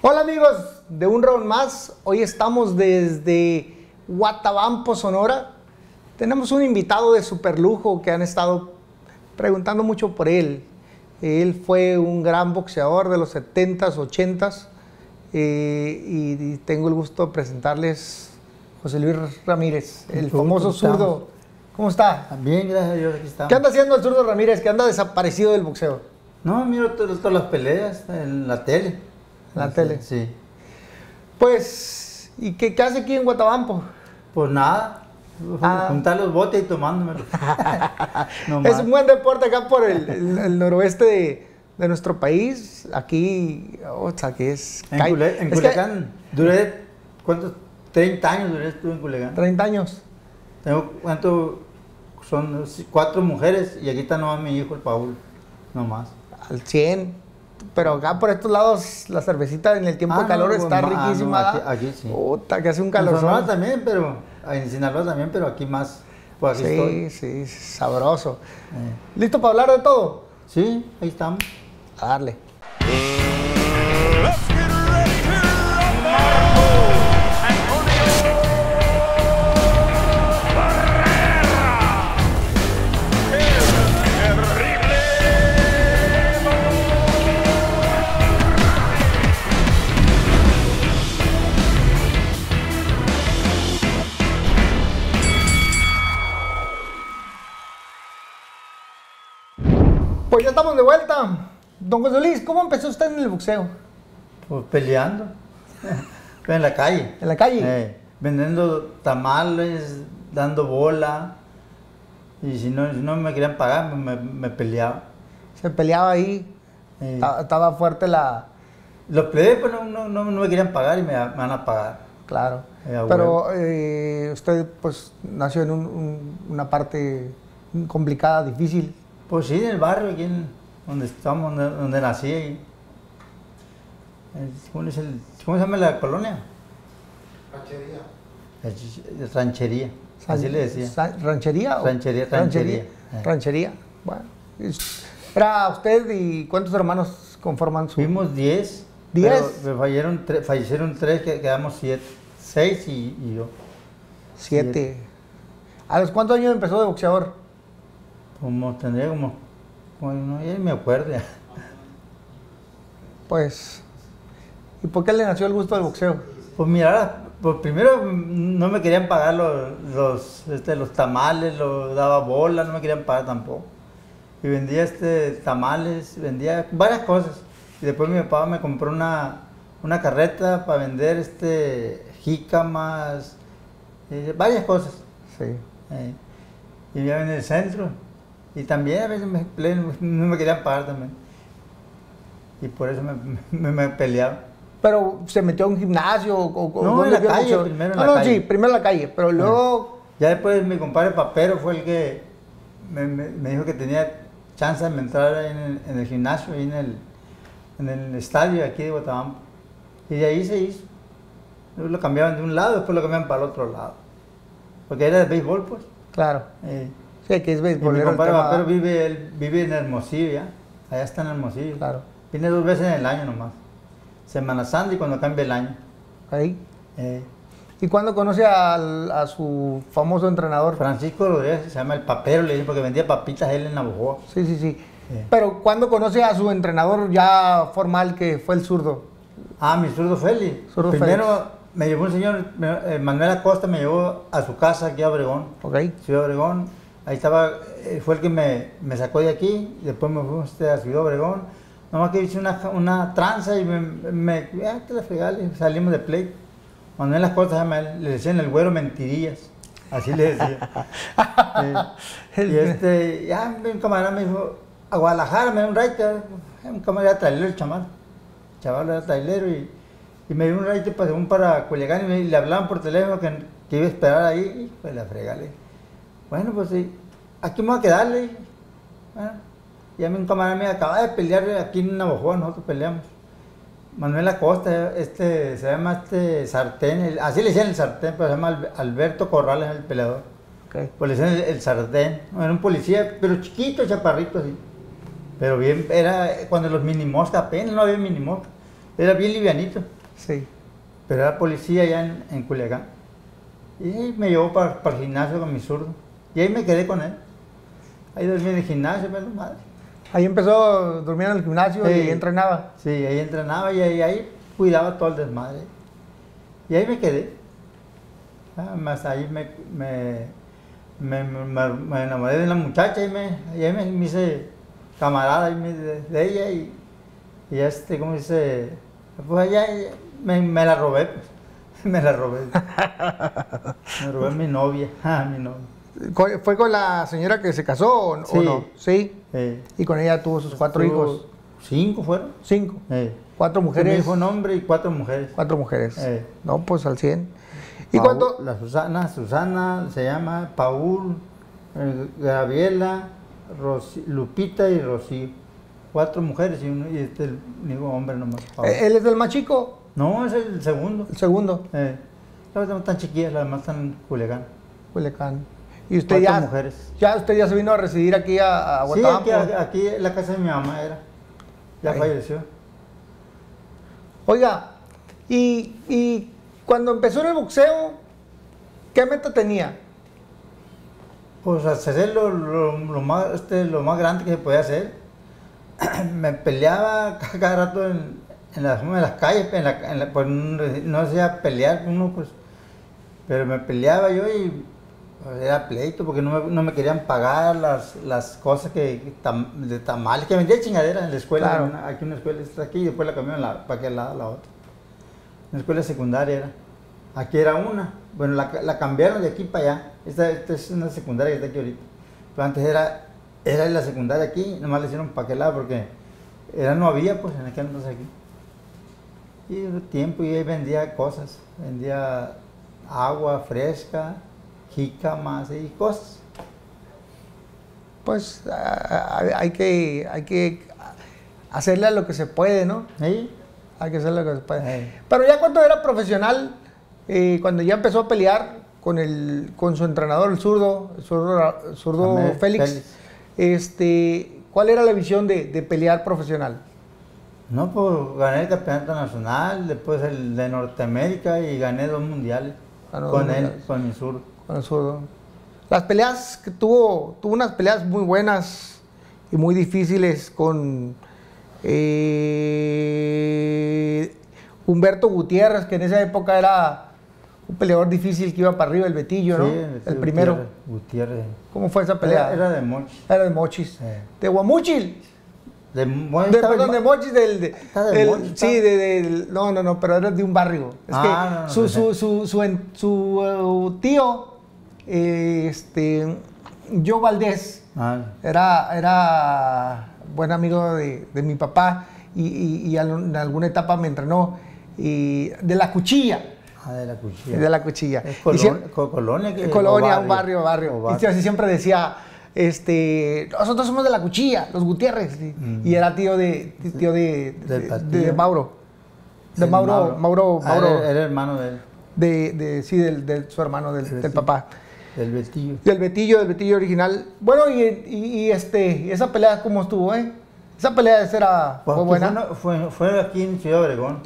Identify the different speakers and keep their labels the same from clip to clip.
Speaker 1: Hola amigos de Un Round Más, hoy estamos desde Guatabampo, Sonora. Tenemos un invitado de super lujo que han estado preguntando mucho por él. Él fue un gran boxeador de los 70s, 80s eh, y tengo el gusto de presentarles José Luis Ramírez, el famoso zurdo. ¿Cómo está?
Speaker 2: Bien, gracias a Dios, aquí estamos.
Speaker 1: ¿Qué anda haciendo el zurdo Ramírez que anda desaparecido del boxeo?
Speaker 2: No, miro todas, todas las peleas en la tele.
Speaker 1: La tele.
Speaker 2: Sí.
Speaker 1: Pues, ¿y qué, qué hace aquí en Guatabampo?
Speaker 2: Pues nada,
Speaker 1: Ah.
Speaker 2: juntar los botes y tomándomelo. No
Speaker 1: es un buen deporte acá por el, el- el noroeste de, de nuestro país. Aquí, o sea, que es...
Speaker 2: En, Cule- en
Speaker 1: es que-
Speaker 2: Culiacán duré, ¿cuántos? 30 años duré estuve en Culiacán.
Speaker 1: 30 años.
Speaker 2: Tengo, ¿cuánto? Son cuatro mujeres y aquí está nomás mi hijo, el Paul. No más.
Speaker 1: Al 100. Pero acá por estos lados, la cervecita en el tiempo
Speaker 2: Ah,
Speaker 1: de calor
Speaker 2: no,
Speaker 1: está
Speaker 2: bueno, ah, no,
Speaker 1: riquísima.
Speaker 2: aquí- sí.
Speaker 1: Puta, que hace un
Speaker 2: En Sonora
Speaker 1: calor.
Speaker 2: también, pero en Sinaloa también, pero aquí más. Pues aquí
Speaker 1: Sí,
Speaker 2: estoy.
Speaker 1: sí, sabroso.
Speaker 2: Eh,
Speaker 1: ¿Listo para hablar de todo?
Speaker 2: Sí, ahí estamos.
Speaker 1: A darle. Pues ya estamos de vuelta. Don José Luis, ¿cómo empezó usted en el boxeo?
Speaker 2: Pues peleando. en la calle.
Speaker 1: ¿En la calle?
Speaker 2: Eh, vendiendo tamales, dando bola. Y si no, si no me querían pagar, me, me- peleaba.
Speaker 1: Se peleaba ahí.
Speaker 2: Eh,
Speaker 1: Estaba, fuerte la...
Speaker 2: los plebes pues, no, no, no- me querían pagar y me, me van a pagar.
Speaker 1: Claro.
Speaker 2: Eh,
Speaker 1: Pero usted pues nació en un- un- una parte complicada, difícil.
Speaker 2: Pues sí, en el barrio, aquí en- donde estamos, donde, donde nací. ahí. ¿Cómo, es el- cómo se llama la colonia? Ranchería. Ranchería. Así le decía.
Speaker 1: Sa- ¿Ranchería? o-
Speaker 2: Ranchería,
Speaker 1: Ranchería.
Speaker 2: ranchería. Eh.
Speaker 1: Ranchería. Bueno. Era usted y cuántos hermanos conforman su...
Speaker 2: Fuimos 10.
Speaker 1: ¿Diez?
Speaker 2: pero- pero fallecieron, tre- fallecieron 3, quedamos 7. 6 y, y yo.
Speaker 1: Siete. ¿A los cuántos años empezó de boxeador?
Speaker 2: Como tendría como. como no, ya me acuerdo. ya.
Speaker 1: Pues... ¿Y por qué le nació el gusto del boxeo?
Speaker 2: Pues mira, pues primero no me querían pagar los, los, este, los tamales, los daba bola, no me querían pagar tampoco. Y vendía este, tamales, vendía varias cosas. Y después mi papá me compró una, una carreta para vender este, jícamas, eh, varias cosas.
Speaker 1: Sí.
Speaker 2: Eh, y vivía en el centro. Y también a veces me, no me querían pagar también. Y por eso me, me, me peleaba.
Speaker 1: Pero se metió a un gimnasio o,
Speaker 2: No,
Speaker 1: ¿dónde
Speaker 2: en la calle, primero en
Speaker 1: no,
Speaker 2: la
Speaker 1: no,
Speaker 2: calle.
Speaker 1: sí, primero en la calle, pero luego
Speaker 2: Ya después mi compadre Papero fue el que me, dijo que tenía chance de entrar en el, en el gimnasio, en el, en el estadio aquí de Guatabampo. Y de ahí se hizo. Luego lo cambiaban de un lado, después lo cambiaban para el otro lado. Porque era de béisbol, pues.
Speaker 1: claro,
Speaker 2: Eh,
Speaker 1: sí, que es
Speaker 2: mi
Speaker 1: beisbolero el
Speaker 2: compadre vive, él vive en Hermosillo ya. Allá está en Hermosillo.
Speaker 1: Claro.
Speaker 2: Viene dos veces en el año nomás. Semana Santa y cuando cambia el año.
Speaker 1: Ahí.
Speaker 2: Eh,
Speaker 1: ¿Y cuándo conoce al- a su famoso entrenador?
Speaker 2: Francisco Rodríguez se llama el papero, le dije, porque vendía papitas él en Navajo.
Speaker 1: Sí, sí, sí. Pero ¿cuándo conoce a su entrenador ya formal que fue el zurdo?
Speaker 2: Ah, mi zurdo Félix.
Speaker 1: Zurdo
Speaker 2: Primero
Speaker 1: Félix.
Speaker 2: me llevó un señor, eh, Manuel Acosta me llevó a su casa aquí a Obregón,
Speaker 1: ¿Ok?
Speaker 2: Ciudad Obregón. Ahí estaba, eh, fue el que me, me sacó de aquí, después me este, a Ciudad Obregón. Nomás que hice una, una tranza y me, me ah, te la fregale, y salimos de play. Acosta se llama él, le decían el güero mentirillas, así le decía. Eh, y este, ya un camarada me dijo, a Guadalajara me dio un raite, un camarada era trailero el chaval, el chaval era trailero y, y me dio un raite para, según para Culiacán y, me- y le hablaban por teléfono que, que iba a esperar ahí, y pues la fregale. Bueno, pues sí, aquí me voy a quedarle. Bueno, y a mí un camarada me acaba de pelear aquí en Navajo, nosotros peleamos. Manuel Acosta, este, se llama este sartén, el- así le decían el sartén, pero se llama Albe- Alberto Corrales el peleador.
Speaker 1: Ok.
Speaker 2: Pues le decían el, el sartén, era un policía, pero chiquito, chaparrito así. Pero bien, era cuando los mini mosca, apenas no había mini mosca. Era bien livianito,
Speaker 1: Sí.
Speaker 2: pero era policía allá en, en Culiacán. Y me llevó para, el gimnasio con mi zurdo. Y ahí me quedé con él. Ahí dormí en el gimnasio, pero madre.
Speaker 1: Ahí empezó, dormía en el gimnasio
Speaker 2: Sí.
Speaker 1: y entrenaba.
Speaker 2: Sí, ahí entrenaba y ahí, ahí cuidaba todo el desmadre. Y ahí me quedé. Ah, más ahí me, me, me, enamoré de la muchacha y, me, y ahí me, hice camarada de, de ella y, y este, ¿cómo dice? Pues allá me, la robé, pues. Me la robé. me robé mi novia. Ah, mi novia.
Speaker 1: ¿Fue con la señora que se casó o, o
Speaker 2: Sí.
Speaker 1: no? Sí.
Speaker 2: Eh,
Speaker 1: Y con ella tuvo sus cuatro hijos.
Speaker 2: Cinco fueron.
Speaker 1: Cinco.
Speaker 2: Eh,
Speaker 1: Cuatro
Speaker 2: un
Speaker 1: mujeres.
Speaker 2: hijo, un hombre y cuatro mujeres.
Speaker 1: Cuatro mujeres.
Speaker 2: Eh.
Speaker 1: No, pues al 100. ¿Y
Speaker 2: Paul-
Speaker 1: cuánto?
Speaker 2: La Susana, Susana se llama Paul, Gabriela, Rosy- Lupita y Rocío. Cuatro mujeres y, uno, y este el único hombre nomás. Paul.
Speaker 1: Eh, ¿Él es el más chico?
Speaker 2: no, es el segundo.
Speaker 1: El segundo.
Speaker 2: Las demás están chiquillas, las demás están en Culiacán.
Speaker 1: ¿Y usted ya,
Speaker 2: mujeres.
Speaker 1: ya usted ya se vino a residir aquí a, a
Speaker 2: Sí, aquí, aquí en la casa de mi mamá era. Ya
Speaker 1: Ahí.
Speaker 2: falleció.
Speaker 1: Oiga, y, y cuando empezó en el boxeo, ¿qué meta tenía?
Speaker 2: Pues hacer lo, lo, lo más, este, lo más grande que se podía hacer. Me peleaba ca- cada rato en, en, las, en las calles, en la, en la- pues no, no hacía pelear uno, pues. Pero me peleaba yo y pues, era pleito porque no me, no me querían pagar las, las cosas que, tam- de tamales, que vendía chingadera en la escuela.
Speaker 1: Claro.
Speaker 2: una- aquí una escuela está aquí y después la cambiaron la, para aquel lado, la otra. Una escuela secundaria era. Aquí era una. Bueno, la, la cambiaron de aquí para allá. Esta, esta es una secundaria que está aquí ahorita. Pero antes era, era la secundaria aquí, nomás le hicieron para aquel lado porque era, no había, pues en aquel entonces aquí. Y el tiempo y ahí vendía cosas. Vendía agua fresca, jícamas y cosas.
Speaker 1: Pues ah, hay, que, hay que hacerle a lo que se puede, ¿no?
Speaker 2: ¿Sí?
Speaker 1: Hay que hacerle lo que se puede. Pero ya cuando era profesional, eh, cuando ya empezó a pelear con, el, con su entrenador, el zurdo, el zurdo, el zurdo Félix,
Speaker 2: Félix.
Speaker 1: Este, ¿cuál era la visión de, de pelear profesional?
Speaker 2: No, pues gané el campeonato nacional, después el de Norteamérica y gané dos mundiales.
Speaker 1: Ganó
Speaker 2: con él,
Speaker 1: mundiales.
Speaker 2: con mi sur.
Speaker 1: Con el zurdo. Las peleas que tuvo, tuvo unas peleas muy buenas y muy difíciles con eh, Humberto Gutiérrez, que en esa época era un peleador difícil que iba para arriba, el Betillo, ¿no?
Speaker 2: Sí,
Speaker 1: el primero.
Speaker 2: Gutiérrez.
Speaker 1: ¿Cómo fue esa pelea?
Speaker 2: Era, era de Mochi.
Speaker 1: Era de Mochis.
Speaker 2: Eh.
Speaker 1: De Guamuchil.
Speaker 2: De, bueno,
Speaker 1: De, perdón, de Mochis, del... de-
Speaker 2: de
Speaker 1: del-
Speaker 2: Mochis,
Speaker 1: sí, del- no, no, no, pero era de un barrio. Es
Speaker 2: Ah,
Speaker 1: que
Speaker 2: no, no,
Speaker 1: su,
Speaker 2: no
Speaker 1: su, su, su, en- su, tío, eh, este, Joe Valdés,
Speaker 2: Ah,
Speaker 1: era, era buen amigo de, de mi papá y, y- en alguna etapa me entrenó y de la cuchilla.
Speaker 2: ah, de la cuchilla.
Speaker 1: De la cuchilla.
Speaker 2: Es colon-
Speaker 1: siempre-
Speaker 2: colonia. Que,
Speaker 1: Eh, colonia,
Speaker 2: o
Speaker 1: un barrio, barrio. Y así siempre decía, este, nosotros somos de la cuchilla, los Gutiérrez. Y, y era tío de, tío de, de, de Mauro. De
Speaker 2: El
Speaker 1: Mauro, Mauro,
Speaker 2: Ah,
Speaker 1: Mauro,
Speaker 2: era, era hermano de él,
Speaker 1: de, de- sí, del, del- su hermano, del,
Speaker 2: Del Betillo. Del Betillo.
Speaker 1: Del Betillo, del Betillo original. Bueno, y, y- y, este, esa pelea, ¿cómo estuvo, eh? Esa pelea era,
Speaker 2: Pues
Speaker 1: fue
Speaker 2: aquí
Speaker 1: buena.
Speaker 2: Fue, fue, fue aquí en Ciudad Obregón.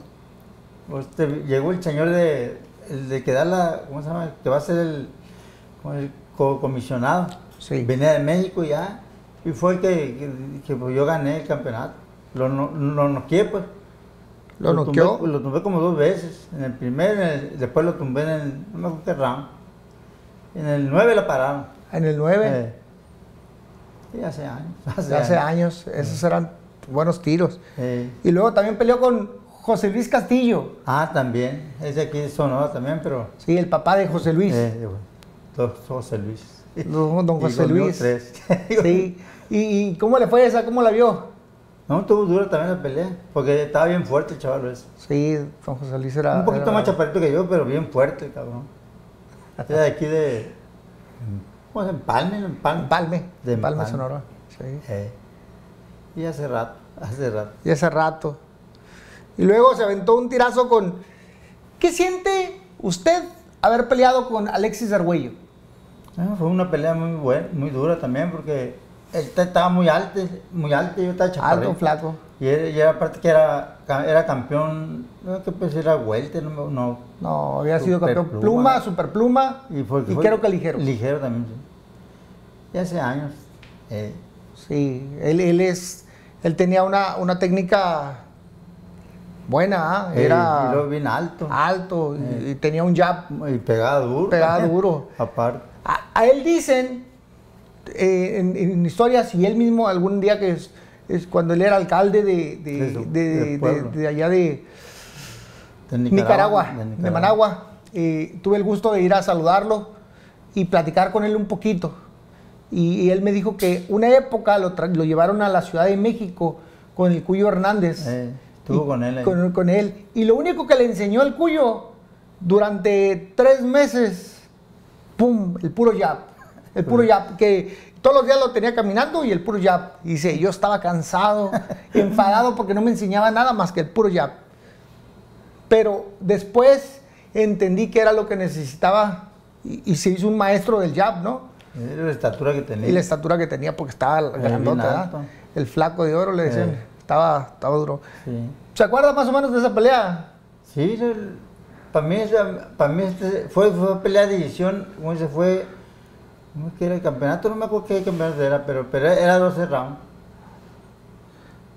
Speaker 2: Este, llegó el señor de, el de que da la, ¿cómo se llama? Que va a ser el, el co- comisionado.
Speaker 1: Sí.
Speaker 2: Venía de México ya. Y fue el que, que, que, pues, yo gané el campeonato. Lo, no, lo noqueé, pues.
Speaker 1: Lo
Speaker 2: tumbé-
Speaker 1: noqueó.
Speaker 2: lo tumbé como dos veces. En el primer, en el- después lo tumbé en el, no me acuerdo qué round. En el 9 lo pararon.
Speaker 1: En el 9,
Speaker 2: Eh, sí, hace años.
Speaker 1: hace, hace años, esos eran buenos tiros.
Speaker 2: Eh,
Speaker 1: Y luego también peleó con José Luis Castillo.
Speaker 2: ah, también. Es de aquí de Sonora también, pero...
Speaker 1: Sí, el papá de José Luis.
Speaker 2: Eh, José Luis.
Speaker 1: Don, don
Speaker 2: Y
Speaker 1: José
Speaker 2: conmigo
Speaker 1: Luis.
Speaker 2: tres.
Speaker 1: Sí. ¿Y, y cómo le fue esa? ¿Cómo la vio?
Speaker 2: No, estuvo dura también la pelea, porque estaba bien fuerte el chaval ese.
Speaker 1: Sí, don José Luis era.
Speaker 2: Un poquito
Speaker 1: era-
Speaker 2: más chaparrito que yo, pero bien fuerte, cabrón. Era de aquí de... ¿Cómo llama? Empalme. Empalme.
Speaker 1: Empalme.
Speaker 2: De
Speaker 1: Empalme. Sonora. Sí.
Speaker 2: Eh, y hace rato, hace rato.
Speaker 1: Y hace rato. Y luego se aventó un tirazo con. ¿Qué siente usted haber peleado con Alexis Argüello?
Speaker 2: Ah, fue una pelea muy buena, muy dura también, porque él ta- estaba muy alto, muy alto y yo estaba chaparrito.
Speaker 1: Alto, flaco.
Speaker 2: Y era, y era aparte que era, era campeón, no que pues era welter, no, no.
Speaker 1: No, había sido campeón pluma, superpluma
Speaker 2: Y, fue-
Speaker 1: y
Speaker 2: fue-
Speaker 1: creo que ligero.
Speaker 2: Ligero también, sí. Y hace años. eh,
Speaker 1: Sí, él, él es, él tenía una, una técnica buena,
Speaker 2: eh,
Speaker 1: era
Speaker 2: y luego bien alto.
Speaker 1: alto y, y tenía un jab.
Speaker 2: Y pegaba duro.
Speaker 1: Pegaba duro.
Speaker 2: Aparte.
Speaker 1: A, a él dicen eh, en, en historias y él mismo algún día que es, es cuando él era alcalde de, de,
Speaker 2: De
Speaker 1: allá de Nicaragua,
Speaker 2: de
Speaker 1: Managua, eh, tuve el gusto de ir a saludarlo y platicar con él un poquito. Y, y él me dijo que una época lo, lo llevaron a la Ciudad de México con el Cuyo Hernández.
Speaker 2: Eh, estuvo
Speaker 1: Y-
Speaker 2: con él
Speaker 1: con él. Y lo único que le enseñó el Cuyo durante tres meses, ¡pum! El puro jab. El puro jab. Que todos los días lo tenía caminando y el puro jab. Y dice, yo estaba cansado, enfadado porque no me enseñaba nada más que el puro jab. Pero después entendí que era lo que necesitaba y, y se hizo un maestro del jab, ¿no?
Speaker 2: Era la estatura que tenía.
Speaker 1: Y la estatura que tenía porque estaba ¿verdad?
Speaker 2: alto.
Speaker 1: El flaco de oro le decían.
Speaker 2: Eh.
Speaker 1: Estaba, estaba duro.
Speaker 2: Sí.
Speaker 1: ¿Se acuerda más o menos de esa pelea?
Speaker 2: Sí, para mí, esa- para mí este fue, fue pelea de división, ¿cómo se fue? ¿Cómo es que era el campeonato? No me acuerdo qué campeonato era, pero, pero era 12 rounds.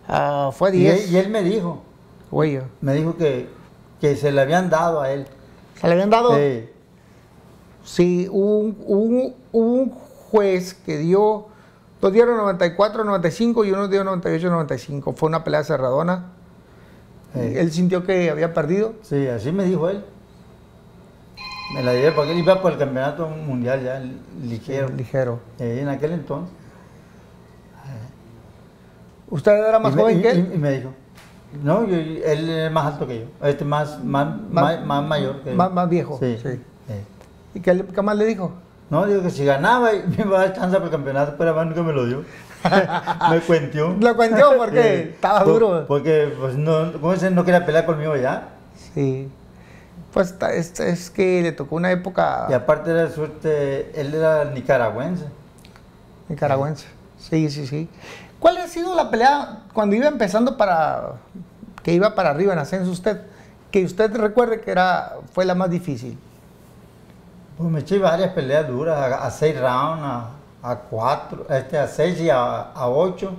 Speaker 1: Ah, fue
Speaker 2: Y
Speaker 1: 10.
Speaker 2: él, y él me dijo,
Speaker 1: Güey,
Speaker 2: me dijo que, que se le habían dado a él.
Speaker 1: ¿Se le habían dado?
Speaker 2: Sí.
Speaker 1: Sí, hubo un, un- un juez que dio, dos dieron 94, 95 y uno dio 98, 95. Fue una pelea cerradona.
Speaker 2: Sí.
Speaker 1: Él sintió que había perdido.
Speaker 2: Sí, así me dijo él. Me la llevé porque él iba por el campeonato mundial ya, ligero.
Speaker 1: Ligero.
Speaker 2: Eh, en aquel entonces.
Speaker 1: ¿Usted era más
Speaker 2: Y
Speaker 1: joven que él?
Speaker 2: Y, me dijo, no, yo, él es más alto que yo. Este más, más, más, más mayor que yo.
Speaker 1: más- más viejo,
Speaker 2: Sí.
Speaker 1: sí.
Speaker 2: Eh.
Speaker 1: ¿Y qué, más le dijo?
Speaker 2: No, digo que si ganaba me iba a dar chance para el campeonato, pero además nunca me lo dio. me cuentió.
Speaker 1: Lo cuentió porque
Speaker 2: Eh,
Speaker 1: estaba duro.
Speaker 2: Porque, pues, no, como dicen, no quería pelear conmigo ya.
Speaker 1: Sí. Pues es, es que le tocó una época
Speaker 2: Y aparte era suerte, él era nicaragüense.
Speaker 1: nicaragüense. Sí, sí, sí. ¿Cuál ha sido la pelea cuando iba empezando para que iba para arriba en ascenso usted? Que usted recuerde que era fue la más difícil.
Speaker 2: Pues me eché varias peleas duras, a, a seis rounds, a, a cuatro, este, a seis y a, a ocho.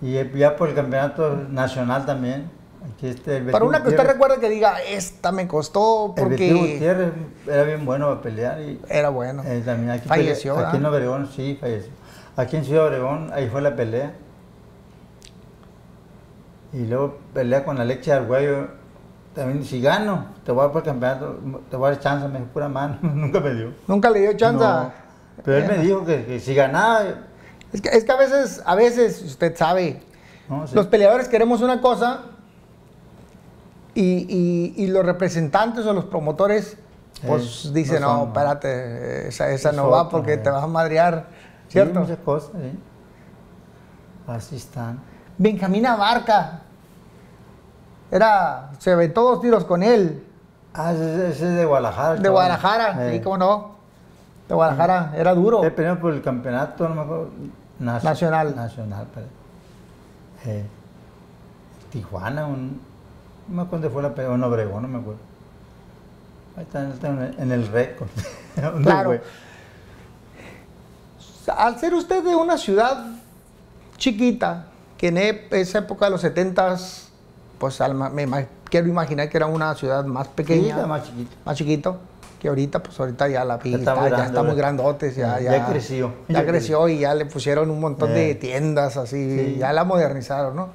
Speaker 2: Y ya por el campeonato nacional también. Aquí este, el
Speaker 1: Para una que usted recuerde que diga, esta me costó
Speaker 2: El
Speaker 1: porque
Speaker 2: Gutiérrez era bien bueno para pelear y
Speaker 1: era bueno.
Speaker 2: eh, también aquí
Speaker 1: Falleció,
Speaker 2: pelea- aquí en. Obregón, sí, falleció. Aquí en Ciudad Obregón, ahí fue la pelea. Y luego pelea con Alexia Arguello. También, si gano, te voy a dar por el campeonato, te voy a dar chance, me dijo pura mano, nunca me dio.
Speaker 1: Nunca le dio chance.
Speaker 2: No, pero él me dijo que, que si ganaba,
Speaker 1: Es que, es que a veces, a veces, usted sabe,
Speaker 2: no, sí.
Speaker 1: los peleadores queremos una cosa y, y- y los representantes o los promotores pues
Speaker 2: Eh,
Speaker 1: dicen,
Speaker 2: no son, no.
Speaker 1: espérate, esa, esa
Speaker 2: Es
Speaker 1: no va
Speaker 2: otro,
Speaker 1: porque
Speaker 2: eh.
Speaker 1: te vas a madrear,
Speaker 2: Sí,
Speaker 1: ¿cierto?
Speaker 2: muchas cosas, sí. Así están.
Speaker 1: Benjamín Abarca, era, se aventó dos tiros con él,
Speaker 2: Ah, ese, ese es de Guadalajara.
Speaker 1: de. Guadalajara,
Speaker 2: Eh.
Speaker 1: sí, cómo no, de Guadalajara, era duro.
Speaker 2: Él peleó por el campeonato, no me acuerdo. nacio-
Speaker 1: Nacional.
Speaker 2: Nacional, pero. Eh, Tijuana, un, no me acuerdo dónde fue la pelea, en Obregón, no me acuerdo. Ahí está, está en el- récord. ¿Dónde
Speaker 1: Claro.
Speaker 2: fue?
Speaker 1: Al ser usted de una ciudad chiquita, que en esa época de los 70 pues me ima- quiero imaginar que era una ciudad más
Speaker 2: Sí,
Speaker 1: pequeña,
Speaker 2: está más chiquito.
Speaker 1: más chiquito, que ahorita, pues ahorita ya la vi,
Speaker 2: Ya está muy
Speaker 1: ya
Speaker 2: grande,
Speaker 1: está muy
Speaker 2: ¿verdad?
Speaker 1: grandotes, ya,
Speaker 2: Ya
Speaker 1: ya,
Speaker 2: creció.
Speaker 1: Ya, creció y ya le pusieron un montón de tiendas así,
Speaker 2: Sí.
Speaker 1: ya la modernizaron, ¿no?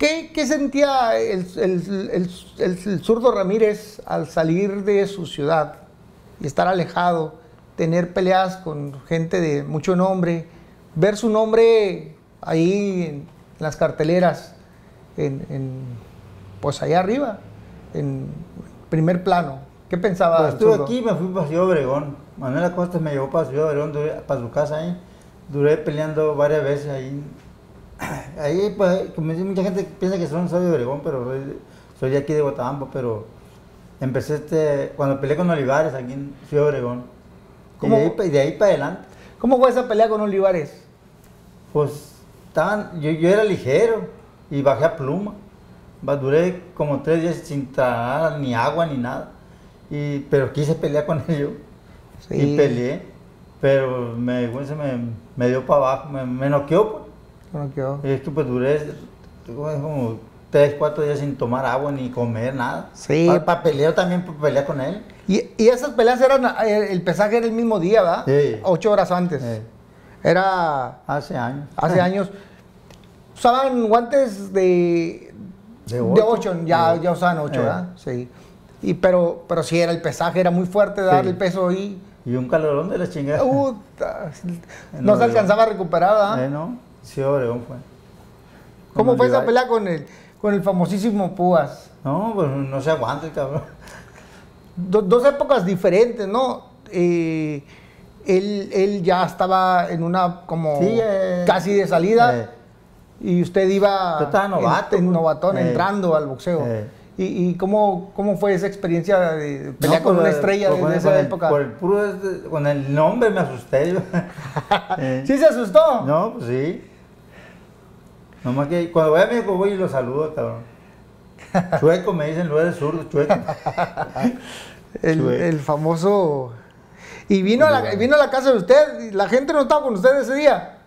Speaker 1: ¿Qué, qué sentía el, el- el- el- el zurdo Ramírez al salir de su ciudad y estar alejado, tener peleas con gente de mucho nombre, ver su nombre ahí en, las carteleras, en, en, pues allá arriba, en primer plano? ¿Qué pensaba
Speaker 2: Pues estuve
Speaker 1: zurdo?
Speaker 2: aquí y me fui para Ciudad Obregón. Manuel Acosta me llevó para Ciudad Obregón, duré- para su casa ahí. Duré peleando varias veces ahí. Ahí, pues, como dice, mucha gente piensa que soy, soy de Obregón, pero soy, soy de aquí de Guatabampo, pero empecé este, cuando peleé con Olivares aquí en Ciudad Obregón. Y
Speaker 1: ¿Cómo?
Speaker 2: de ahí, pa- y de ahí para adelante,
Speaker 1: ¿Cómo fue esa pelea con Olivares?
Speaker 2: pues, estaban, yo, yo era ligero y bajé a pluma. Duré como tres días sin tragar ni agua ni nada. Y, pero quise pelear con ellos.
Speaker 1: Sí.
Speaker 2: Y peleé. Pero me, se me, me dio para abajo, me, me noqueó.
Speaker 1: Bueno, quedó.
Speaker 2: Y es que pues duré como tres, cuatro días sin tomar agua ni comer nada.
Speaker 1: Sí.
Speaker 2: Para pelear también, para pelear con él.
Speaker 1: Y, y esas peleas eran, eh, el pesaje era el mismo día, ¿verdad?
Speaker 2: Sí.
Speaker 1: Ocho horas antes.
Speaker 2: Eh,
Speaker 1: Era
Speaker 2: hace años.
Speaker 1: hace años. Usaban guantes de,
Speaker 2: De
Speaker 1: de
Speaker 2: ocho.
Speaker 1: 8, ya, ya usaban 8,
Speaker 2: Eh.
Speaker 1: ¿verdad? Sí. Y, pero, pero sí, era el pesaje, era muy fuerte dar
Speaker 2: Sí.
Speaker 1: el peso ahí.
Speaker 2: Y un calorón de la chingada.
Speaker 1: Puta, no
Speaker 2: No,
Speaker 1: se alcanzaba a recuperar, ¿verdad?
Speaker 2: Eh, ¿no? Sí, Obregón fue.
Speaker 1: ¿Cómo fue esa pelea con el, con el famosísimo Púas?
Speaker 2: No, pues no se aguanta el cabrón.
Speaker 1: Do- dos épocas diferentes, ¿no? Eh, él, él ya estaba en una como
Speaker 2: Sí, eh,
Speaker 1: casi de salida
Speaker 2: eh.
Speaker 1: y usted iba
Speaker 2: novato,
Speaker 1: en, en
Speaker 2: pues.
Speaker 1: novatón,
Speaker 2: Eh.
Speaker 1: entrando al boxeo. ¿Y, y cómo, cómo fue esa experiencia de pelear
Speaker 2: No,
Speaker 1: con una estrella de esa
Speaker 2: con el-
Speaker 1: época?
Speaker 2: Por el puro, con el nombre me asusté
Speaker 1: ¿Sí se asustó?
Speaker 2: No, pues sí. Nomás que cuando voy a México voy y lo saludo, cabrón. Chueco me dicen, lo eres zurdo, chueco.
Speaker 1: el,
Speaker 2: Chueco.
Speaker 1: el famoso... Y vino a, la, vino a la casa de usted, y la gente no estaba con usted ese día.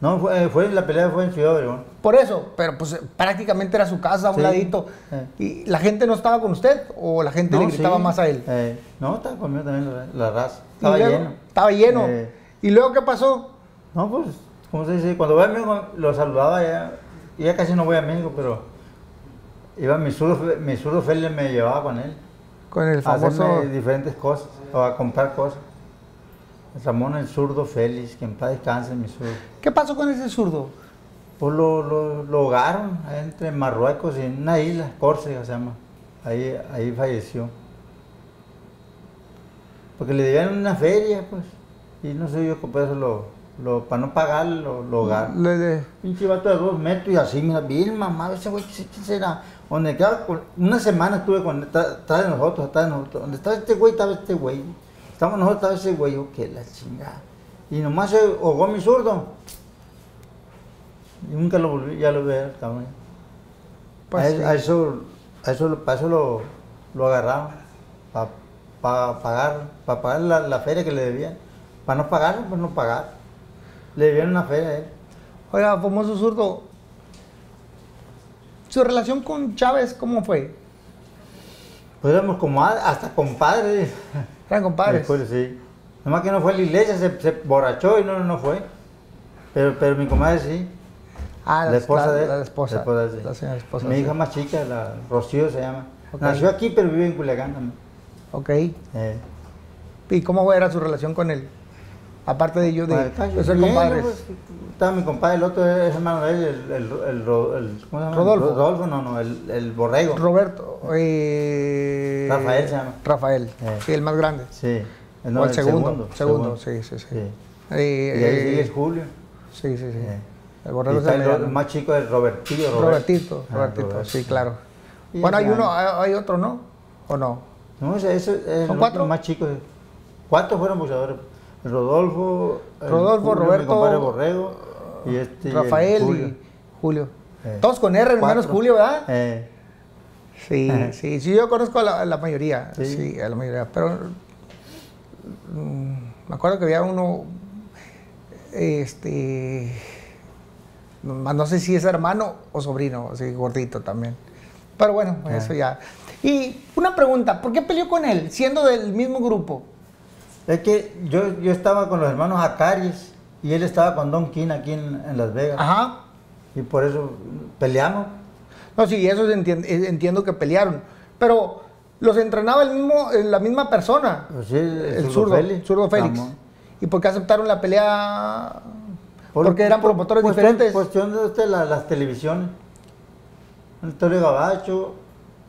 Speaker 2: No, fue, fue- la pelea fue en Ciudad Obregón.
Speaker 1: Por eso, pero pues prácticamente era su casa a un
Speaker 2: Sí.
Speaker 1: ladito.
Speaker 2: Eh.
Speaker 1: ¿Y la gente no estaba con usted o la gente le
Speaker 2: No,
Speaker 1: gritaba
Speaker 2: sí.
Speaker 1: más a él?
Speaker 2: Eh, no, estaba conmigo también la, la raza. Estaba
Speaker 1: luego-
Speaker 2: lleno.
Speaker 1: Estaba lleno.
Speaker 2: Eh.
Speaker 1: ¿Y luego qué pasó?
Speaker 2: No, pues, ¿cómo se dice? Cuando voy a México lo saludaba ya. Ya casi no voy a México, pero iba mi zurdo, Fe- mi Félix me llevaba con él.
Speaker 1: Con el
Speaker 2: A
Speaker 1: famoso...
Speaker 2: hacerme diferentes cosas, o a comprar cosas. Ramón el zurdo Félix, que en paz descanse mi zurdo.
Speaker 1: ¿Qué pasó con ese zurdo?
Speaker 2: Pues lo, lo, lo entre Marruecos y en una isla, Córcega se llama. Ahí, ahí falleció. Porque le debían una feria, pues. Y no sé yo, por eso lo, lo, para no pagar, lo, lo ahogaron.
Speaker 1: Le- le-
Speaker 2: Pinche vato de dos metros y así, mira, bien mamá, ese güey, ¿qué será? Donde con- una semana estuve con, atrás de nosotros, atrás de nosotros. Donde estaba este güey, estaba este güey. Estamos nosotros, estaba ese güey, yo, qué la chingada. Y nomás se ahogó mi zurdo. Y nunca lo volví, ya lo vi, cabrón.
Speaker 1: pues
Speaker 2: a,
Speaker 1: sí.
Speaker 2: a eso, a eso, para eso lo, lo agarraron, para pagar, para pagar la, la feria que le debían. Para no pagarlo, pues no pagar. Le debían una feria a él.
Speaker 1: Oiga, famoso zurdo. ¿Su relación con Chávez cómo fue?
Speaker 2: Pues éramos como hasta compadres.
Speaker 1: Eran compadres.
Speaker 2: Después, sí. Nomás que no fue a la iglesia, se, se borrachó y no, no fue. Pero, pero mi comadre sí.
Speaker 1: Ah,
Speaker 2: la esposa de él.
Speaker 1: La esposa.
Speaker 2: La esposa, sí.
Speaker 1: La señora esposa.
Speaker 2: Mi
Speaker 1: sí.
Speaker 2: hija más chica, la Rocío se llama. Nació aquí, pero vive en Culiacán también.
Speaker 1: Ok.
Speaker 2: Eh,
Speaker 1: ¿Y cómo era su relación con él? Aparte de yo de,
Speaker 2: casi
Speaker 1: de ser
Speaker 2: bien,
Speaker 1: compadres.
Speaker 2: pues, estaba mi compadre, el otro es hermano de él, el, el, el, Ro- el- ¿cómo se llama?
Speaker 1: Rodolfo.
Speaker 2: Rodolfo, no, no, el, borrego.
Speaker 1: Roberto. eh,
Speaker 2: Rafael se llama.
Speaker 1: Rafael.
Speaker 2: Eh.
Speaker 1: Sí, el más grande.
Speaker 2: Sí.
Speaker 1: o el, segundo. Segundo, sí, sí, sí.
Speaker 2: Sí.
Speaker 1: Eh,
Speaker 2: Y ahí
Speaker 1: eh,
Speaker 2: sigue el Julio.
Speaker 1: Sí, sí, sí.
Speaker 2: Eh.
Speaker 1: El borrego es
Speaker 2: el, más chico es Robertillo. Robert.
Speaker 1: Robertito,
Speaker 2: Ah,
Speaker 1: Robertito,
Speaker 2: Roberto.
Speaker 1: sí, claro.
Speaker 2: Y
Speaker 1: bueno, hay uno, hay hay otro, ¿no? ¿O no?
Speaker 2: No, ese, ese es
Speaker 1: ¿Son
Speaker 2: el
Speaker 1: cuatro?
Speaker 2: más chico. Cuatro fueron boxeadores. Rodolfo,
Speaker 1: Rodolfo,
Speaker 2: Julio,
Speaker 1: Roberto,
Speaker 2: mi compadre Borrego y este y el
Speaker 1: Rafael
Speaker 2: Julio.
Speaker 1: y Julio.
Speaker 2: Eh.
Speaker 1: Todos con R, menos
Speaker 2: Cuatro.
Speaker 1: Julio, ¿verdad?
Speaker 2: Eh,
Speaker 1: Sí, sí, sí, yo conozco a la, a la mayoría, sí.
Speaker 2: Sí.
Speaker 1: a la mayoría, pero mm, me acuerdo que había uno, este, no sé si es hermano o sobrino, así gordito también. Pero bueno,
Speaker 2: Ah.
Speaker 1: eso ya. Y una pregunta, ¿por qué peleó con él, siendo del mismo grupo?
Speaker 2: Es que yo, yo estaba con los hermanos Acaris y él estaba con Don King aquí en, en Las Vegas.
Speaker 1: Ajá.
Speaker 2: Y por eso peleamos.
Speaker 1: No, sí, eso eh, entiendo que pelearon, pero los entrenaba el mismo, eh, la misma persona.
Speaker 2: Pues sí, el,
Speaker 1: el
Speaker 2: zurdo Félix.
Speaker 1: zurdo Félix. ¿Y por qué aceptaron la pelea?
Speaker 2: Por-
Speaker 1: Porque eran promotores diferentes.
Speaker 2: Cuestión de usted, la- las televisiones. Antonio Gabacho,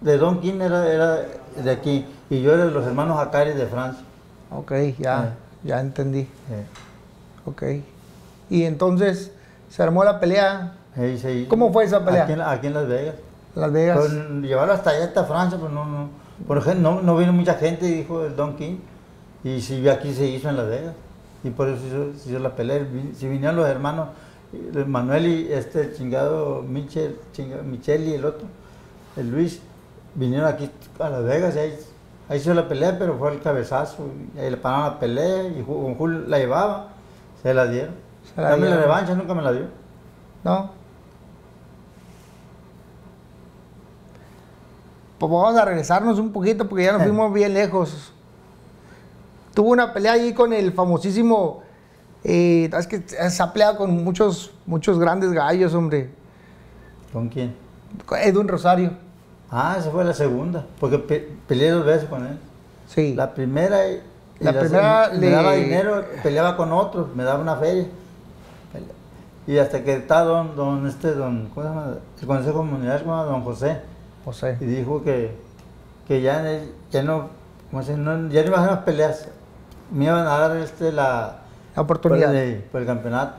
Speaker 2: de Don King era, era de aquí. Y yo era de los hermanos Acaris de Francia.
Speaker 1: Ok, ya,
Speaker 2: Ah.
Speaker 1: ya entendí.
Speaker 2: Eh,
Speaker 1: Ok. Y entonces se armó la pelea. ¿Cómo fue esa pelea?
Speaker 2: Aquí en, aquí en Las Vegas.
Speaker 1: Las Vegas.
Speaker 2: Pero llevarlo hasta allá, hasta Francia, pues no, no. Por ejemplo, no, no vino mucha gente, dijo el Don King. Y si aquí se hizo en Las Vegas. Y por eso se hizo, se hizo la pelea. Si vinieron los hermanos, el Manuel y este chingado Michel, chinga- Michel y el otro, el Luis, vinieron aquí a Las Vegas y ahí, ahí hizo la pelea, pero fue el cabezazo. Y ahí le pararon la pelea y con Julio la llevaba, se la dieron.
Speaker 1: Se la
Speaker 2: Dame la revancha, nunca me la dio.
Speaker 1: ¿No? Pues vamos a regresarnos un poquito porque ya nos
Speaker 2: Eh.
Speaker 1: fuimos bien lejos. Tuvo una pelea ahí con el famosísimo. eh, es que se ha peleado con muchos, muchos grandes gallos, hombre.
Speaker 2: ¿Con quién?
Speaker 1: Edwin Rosario.
Speaker 2: Ah, esa fue la segunda, porque pe- peleé dos veces con él.
Speaker 1: Sí.
Speaker 2: La primera, y-
Speaker 1: La primera
Speaker 2: me
Speaker 1: le-
Speaker 2: daba dinero, peleaba con otros, me daba una feria. Y hasta que está don, don este, don, ¿cómo se llama? El Consejo Comunidad, ¿cómo se llama? don José,
Speaker 1: José.
Speaker 2: y dijo que, que ya, ya no, ¿cómo se llama? no, ya no iba a hacer más peleas, me iban a dar este, la
Speaker 1: La oportunidad.
Speaker 2: Por el, por el campeonato.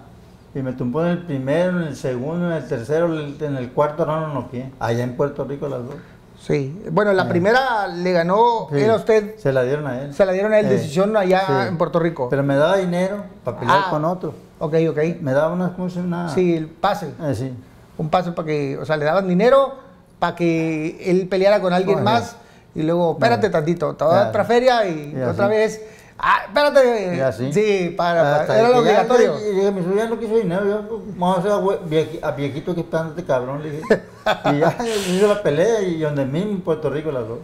Speaker 2: Y me tumbó en el primero, en el segundo, en el tercero, en el cuarto no, no, no, Allá en Puerto Rico las dos.
Speaker 1: Sí. Bueno, la
Speaker 2: Eh.
Speaker 1: primera le ganó,
Speaker 2: Sí,
Speaker 1: era usted,
Speaker 2: Se la dieron a él.
Speaker 1: se la dieron a él,
Speaker 2: Eh,
Speaker 1: decisión allá
Speaker 2: sí.
Speaker 1: en Puerto Rico.
Speaker 2: Pero me daba dinero para pelear
Speaker 1: Ah.
Speaker 2: con otro.
Speaker 1: ok, ok.
Speaker 2: Me daba unas cosas, una.
Speaker 1: Sí, el pase.
Speaker 2: Eh, sí.
Speaker 1: un paso para que, o sea, le daban dinero para que él peleara con alguien
Speaker 2: Bueno.
Speaker 1: más y luego, espérate tantito, te voy a dar otra feria y,
Speaker 2: Y
Speaker 1: otra
Speaker 2: así.
Speaker 1: vez, ah, espérate,
Speaker 2: Y así.
Speaker 1: sí, para, para-
Speaker 2: Hasta
Speaker 1: era lo
Speaker 2: ya-
Speaker 1: obligatorio.
Speaker 2: Y dije, mi suya no quiso dinero. Yo, pues, vamos a hacer a, viejito que está este cabrón. Le dije. y ya hizo la pelea y donde mismo en Puerto Rico las dos.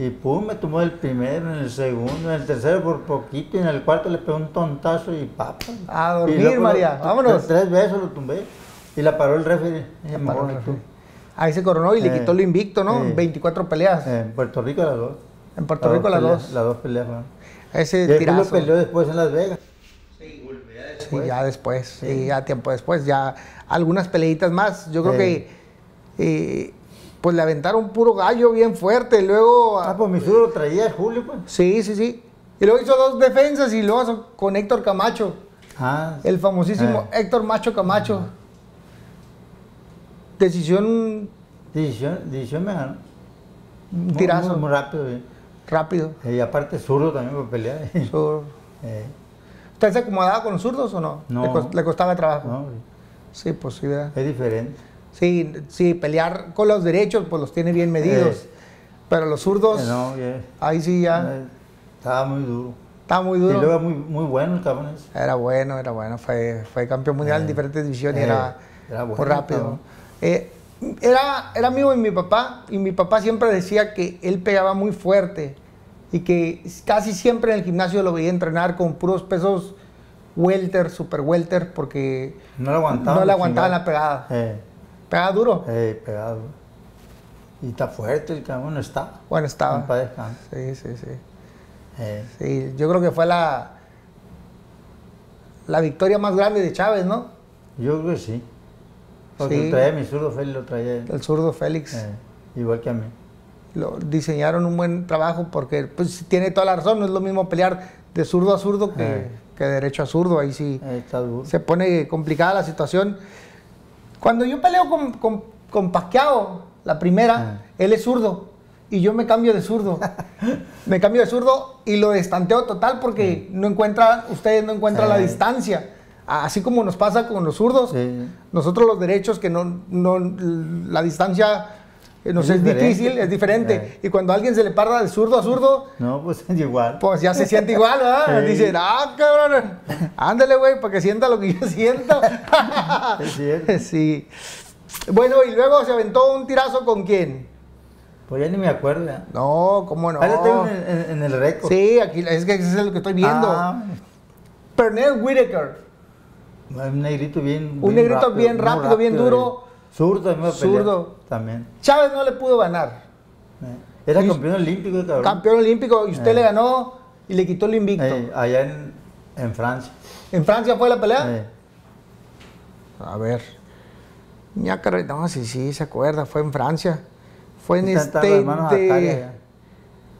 Speaker 2: Y pum, me tomó el primero, en el segundo, en el tercero por poquito y en el cuarto le pegó un tontazo y papa.
Speaker 1: A dormir,
Speaker 2: luego
Speaker 1: María, vámonos.
Speaker 2: Tres veces lo tumbé y la paró el referee.
Speaker 1: Ya paró el. Ahí se coronó y le
Speaker 2: Eh,
Speaker 1: quitó lo invicto, ¿no?
Speaker 2: eh.
Speaker 1: 24 peleas.
Speaker 2: En Puerto Rico las dos.
Speaker 1: en Puerto Rico las dos.
Speaker 2: Las dos peleas fueron.
Speaker 1: Ese
Speaker 2: Y después lo
Speaker 1: tirazo.
Speaker 2: peleó después en Las Vegas.
Speaker 1: Sí, ya después, sí, ya tiempo después, ya algunas peleitas más. Yo creo
Speaker 2: Sí.
Speaker 1: que eh, pues le aventaron puro gallo bien fuerte. Luego,
Speaker 2: Ah, pues mi lo traía Julio, pues.
Speaker 1: sí, sí, sí. Y luego hizo dos defensas y luego con Héctor Camacho.
Speaker 2: Ah,
Speaker 1: El famosísimo
Speaker 2: Eh.
Speaker 1: Héctor Macho Camacho. Decisión
Speaker 2: División, división me ganó.
Speaker 1: tirazo
Speaker 2: Muy, muy rápido. eh.
Speaker 1: Rápido.
Speaker 2: Y aparte zurdo también para pelear.
Speaker 1: Sur-
Speaker 2: Eh,
Speaker 1: ¿Usted se acomodaba con los zurdos o no?
Speaker 2: No.
Speaker 1: Le, cos- le costaba trabajo.
Speaker 2: no,
Speaker 1: Sí, pues sí, ¿verdad?
Speaker 2: es diferente.
Speaker 1: Sí, sí, pelear con los derechos, pues los tiene bien medidos.
Speaker 2: Eh.
Speaker 1: Pero los zurdos,
Speaker 2: Eh, no, ya-
Speaker 1: ahí sí ya
Speaker 2: estaba muy duro.
Speaker 1: estaba muy
Speaker 2: Y
Speaker 1: duro.
Speaker 2: luego muy, muy bueno el cabrón.
Speaker 1: Era bueno, era bueno. Fue, fue campeón mundial en
Speaker 2: Eh,
Speaker 1: diferentes divisiones y
Speaker 2: eh,
Speaker 1: era,
Speaker 2: era
Speaker 1: muy
Speaker 2: bueno,
Speaker 1: rápido. Era, era amigo de mi papá y mi papá siempre decía que él pegaba muy fuerte y que casi siempre en el gimnasio lo veía entrenar con puros pesos welter, super welter, porque
Speaker 2: No le aguantaba.
Speaker 1: no le aguantaban la pegada.
Speaker 2: Eh,
Speaker 1: Pegaba duro.
Speaker 2: eh, pegado. Y está fuerte el cabrón, no está.
Speaker 1: Bueno, estaba. Sí, sí, sí.
Speaker 2: Eh,
Speaker 1: Sí, yo creo que fue la, la victoria más grande de Chávez, ¿no?
Speaker 2: yo creo que sí. Porque
Speaker 1: Sí.
Speaker 2: traía mi zurdo Félix, lo traía.
Speaker 1: El zurdo Félix.
Speaker 2: Eh, igual que a mí.
Speaker 1: Lo diseñaron un buen trabajo porque pues, tiene toda la razón, no es lo mismo pelear de zurdo a zurdo que,
Speaker 2: Eh.
Speaker 1: que de derecho a zurdo, ahí sí
Speaker 2: Eh, está duro.
Speaker 1: se pone complicada la situación. Cuando yo peleo con, con, con Pacquiao, la primera,
Speaker 2: Ah.
Speaker 1: él es zurdo y yo me cambio de zurdo. me cambio de zurdo y lo destanteo total porque no encuentra, ustedes no encuentran la distancia. Así como nos pasa con los zurdos,
Speaker 2: Sí.
Speaker 1: nosotros los derechos que no, no la distancia eh, nos
Speaker 2: Es
Speaker 1: es, difícil, es diferente.
Speaker 2: Eh.
Speaker 1: Y cuando a alguien se le parda de zurdo a zurdo,
Speaker 2: No, pues igual.
Speaker 1: pues ya se siente igual, ¿verdad?
Speaker 2: Sí.
Speaker 1: Dicen, ah, cabrón, ándale, güey, para que sienta lo que yo siento.
Speaker 2: Es cierto.
Speaker 1: sí. Bueno, y luego se aventó un tirazo con quién?
Speaker 2: Pues ya ni me acuerdo.
Speaker 1: No, ¿cómo no?
Speaker 2: Ahí lo tengo en, en- en el récord.
Speaker 1: Sí, aquí es que es lo que estoy viendo.
Speaker 2: Ah,
Speaker 1: Pernell Whitaker,
Speaker 2: un negrito bien.
Speaker 1: Un negrito bien rápido, bien duro.
Speaker 2: Zurdo también.
Speaker 1: Zurdo.
Speaker 2: También.
Speaker 1: Chávez no le pudo ganar.
Speaker 2: Eh, Era
Speaker 1: Y-
Speaker 2: campeón olímpico, cabrón.
Speaker 1: Campeón olímpico y usted
Speaker 2: Eh.
Speaker 1: le ganó y le quitó el invicto.
Speaker 2: Eh, allá en, en Francia.
Speaker 1: ¿En Francia fue la pelea?
Speaker 2: Eh,
Speaker 1: A ver. Ñacara, no, sí, sí, se acuerda, fue en Francia. Fue en este.
Speaker 2: hermanos
Speaker 1: de-
Speaker 2: Atalia allá.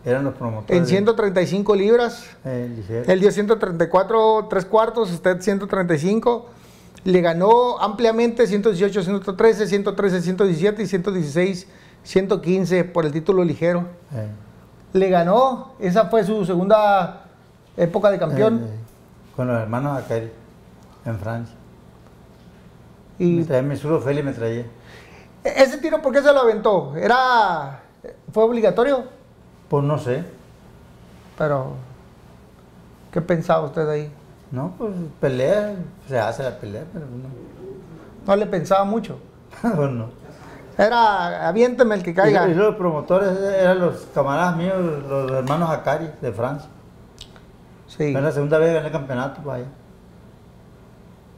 Speaker 2: Eran los promotores.
Speaker 1: en 135 libras.
Speaker 2: Eh.
Speaker 1: Él dio 134, tres cuartos, usted 135. Le ganó ampliamente 118, 113, 113, 117 y 116, 115 por el título ligero.
Speaker 2: Eh,
Speaker 1: Le ganó, esa fue su segunda época de campeón.
Speaker 2: eh, con los hermanos Acari. En Francia.
Speaker 1: Y
Speaker 2: Me traía zurdo Félix, me traía.
Speaker 1: ¿E- ese tiro, ¿por qué se lo aventó? ¿Era, fue obligatorio?
Speaker 2: Pues no sé.
Speaker 1: Pero, ¿qué pensaba usted ahí?
Speaker 2: No, pues pelea, se hace la pelea, pero no.
Speaker 1: No le pensaba mucho.
Speaker 2: pues no.
Speaker 1: Era, aviénteme el que
Speaker 2: Y,
Speaker 1: caiga.
Speaker 2: y los promotores eran los camaradas míos, los hermanos Acari de Francia.
Speaker 1: Sí,
Speaker 2: Fue la segunda vez que gané el campeonato pues, allá.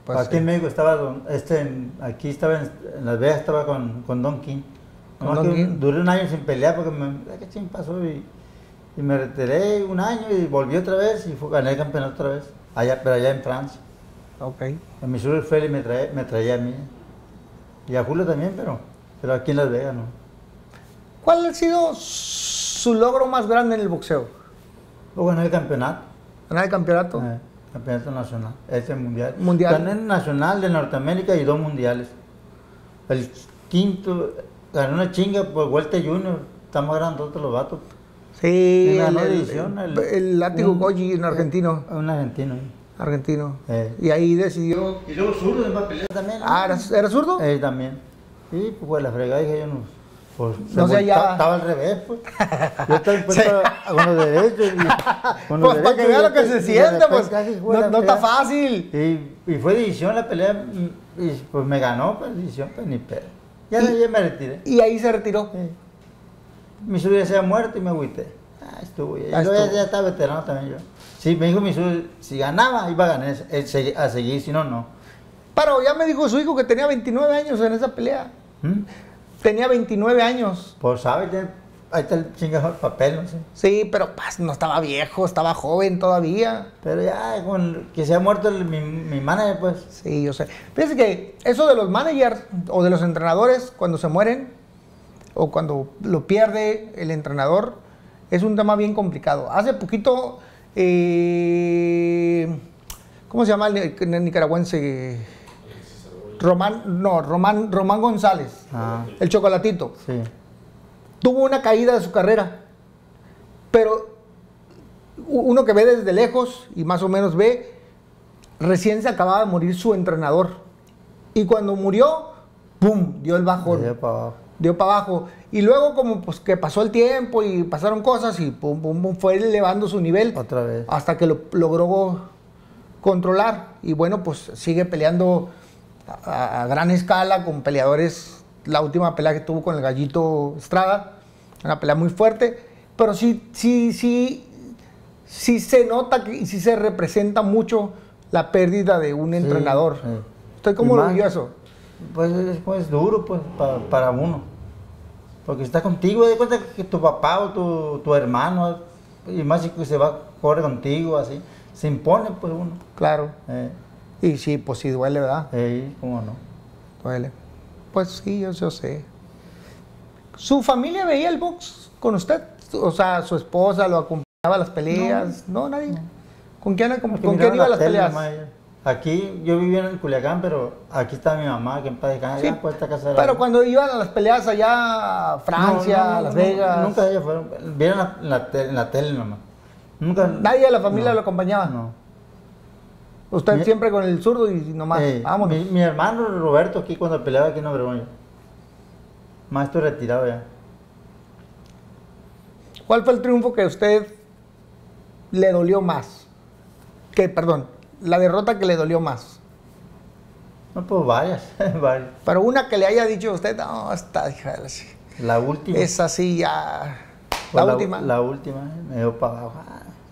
Speaker 1: pues
Speaker 2: aquí
Speaker 1: sí.
Speaker 2: en México estaba, don- este, aquí estaba en, en Las Vegas estaba con, con Don King. Nomás que. Duré un año sin pelear porque me, ¿qué ching pasó? Y, y me retiré un año y volví otra vez y fue- gané el campeonato otra vez. Allá, pero allá en Francia.
Speaker 1: Ok.
Speaker 2: En Missouri Félix me, trae- me traía a mí. Y a Julio también, pero, pero aquí en Las Vegas no.
Speaker 1: ¿Cuál ha sido su logro más grande en el boxeo?
Speaker 2: Luego gané el campeonato.
Speaker 1: ¿Ganar el campeonato?
Speaker 2: eh, campeonato nacional. Este mundial.
Speaker 1: Mundial.
Speaker 2: Gané el nacional de Norteamérica y dos mundiales. El quinto, gané una chinga por Vuelta Junior. Estamos grandotes los vatos.
Speaker 1: Sí,
Speaker 2: ¿Quién ganó
Speaker 1: el,
Speaker 2: la
Speaker 1: el-
Speaker 2: edición?
Speaker 1: el- el látigo
Speaker 2: un-
Speaker 1: Goji, un argentino.
Speaker 2: Un argentino.
Speaker 1: Argentino.
Speaker 2: Eh.
Speaker 1: Y ahí decidió.
Speaker 2: Y luego zurdo en papelera también. ¿no?
Speaker 1: Ah, ¿era, era zurdo?
Speaker 2: Eh, también. Sí, pues la fregada, dije yo no. Pues,
Speaker 1: No
Speaker 2: se
Speaker 1: ya-
Speaker 2: ta- Estaba al revés, pues. Yo estaba impuesto a- con los derechos. Y, con los
Speaker 1: Pues para que vea lo que se siente, pues.
Speaker 2: de
Speaker 1: No, está fácil.
Speaker 2: Y, y fue división la pelea, y pues me ganó, pues división, pues ni pedo. Ya, no, ya me retiré.
Speaker 1: Y ahí se retiró.
Speaker 2: Sí. Mi ya se había muerto y me agüité. Ah, estuvo. Y
Speaker 1: Ah,
Speaker 2: ya,
Speaker 1: estuvo.
Speaker 2: ya estaba veterano también yo. Sí, me dijo mi si ganaba, iba a ganar, eh, a seguir, si no, no.
Speaker 1: Pero ya me dijo su hijo que tenía 29 años en esa pelea.
Speaker 2: ¿Mm?
Speaker 1: Tenía 29 años.
Speaker 2: Pues sabes, ya, ahí está el chingado papel, no sé.
Speaker 1: Sí, pero pues, no estaba viejo, estaba joven todavía.
Speaker 2: Pero ya, con que se ha muerto el- mi, mi manager, pues.
Speaker 1: Sí, yo sé. Fíjense que eso de los managers o de los entrenadores cuando se mueren o cuando lo pierde el entrenador es un tema bien complicado. Hace poquito, eh, ¿cómo se llama el, el nicaragüense? Román, no, Román, Román González,
Speaker 2: Ah,
Speaker 1: el chocolatito.
Speaker 2: sí.
Speaker 1: Tuvo una caída de su carrera, pero uno que ve desde lejos y más o menos ve, recién se acababa de morir su entrenador. Y cuando murió, ¡pum! dio el bajón,
Speaker 2: allá para abajo.
Speaker 1: dio para abajo. Y luego como pues que pasó el tiempo y pasaron cosas y pum, pum, pum, fue elevando su nivel
Speaker 2: Otra vez.
Speaker 1: hasta que lo logró controlar. Y bueno, pues sigue peleando a, a gran escala con peleadores. La última pelea que tuvo con el gallito Estrada, una pelea muy fuerte. Pero sí, sí, sí, sí se nota que y sí se representa mucho la pérdida de un
Speaker 2: Sí,
Speaker 1: entrenador.
Speaker 2: sí.
Speaker 1: ¿Usted cómo
Speaker 2: Y
Speaker 1: lo
Speaker 2: más-
Speaker 1: vio eso?
Speaker 2: Pues es pues, duro, pues, pa- para uno. Porque está contigo, de cuenta que tu papá o tu, tu hermano, y más si que se va, corre contigo, así, se impone, pues uno.
Speaker 1: Claro.
Speaker 2: Eh,
Speaker 1: Y sí, pues sí duele, ¿verdad?
Speaker 2: eh, ¿Cómo no?
Speaker 1: Duele. Pues sí, yo, yo sé. ¿Su familia veía el box con usted? O sea, su esposa lo acompañaba a las peleas. No, nadie. ¿Con quién, con, con quién iba a
Speaker 2: la
Speaker 1: las
Speaker 2: tele
Speaker 1: peleas?
Speaker 2: ellos. Aquí, yo vivía en Culiacán, pero aquí está mi mamá, que en paz descanse,
Speaker 1: Sí,
Speaker 2: ya, pues, esta casa
Speaker 1: Pero cuando iban a las peleas allá a Francia,
Speaker 2: No, no, no,
Speaker 1: a Las
Speaker 2: no,
Speaker 1: Vegas,
Speaker 2: Nunca ellos fueron, vieron la, la tele, en la tele nomás. Nunca.
Speaker 1: nadie de la familia
Speaker 2: no,
Speaker 1: lo acompañaba.
Speaker 2: No.
Speaker 1: Usted
Speaker 2: Mi-
Speaker 1: siempre con el zurdo y nomás,
Speaker 2: Eh,
Speaker 1: vámonos.
Speaker 2: Mi, mi hermano Roberto aquí cuando peleaba aquí en Obregón. Maestro retirado ya.
Speaker 1: ¿Cuál fue el triunfo que a usted le dolió más? Que, perdón, la derrota que le dolió más.
Speaker 2: No, pues varias, varias.
Speaker 1: Pero una que le haya dicho a usted, no, esta hija de la
Speaker 2: La última.
Speaker 1: Esa sí ya.
Speaker 2: pues,
Speaker 1: La, última.
Speaker 2: La última, eh, me dio para abajo.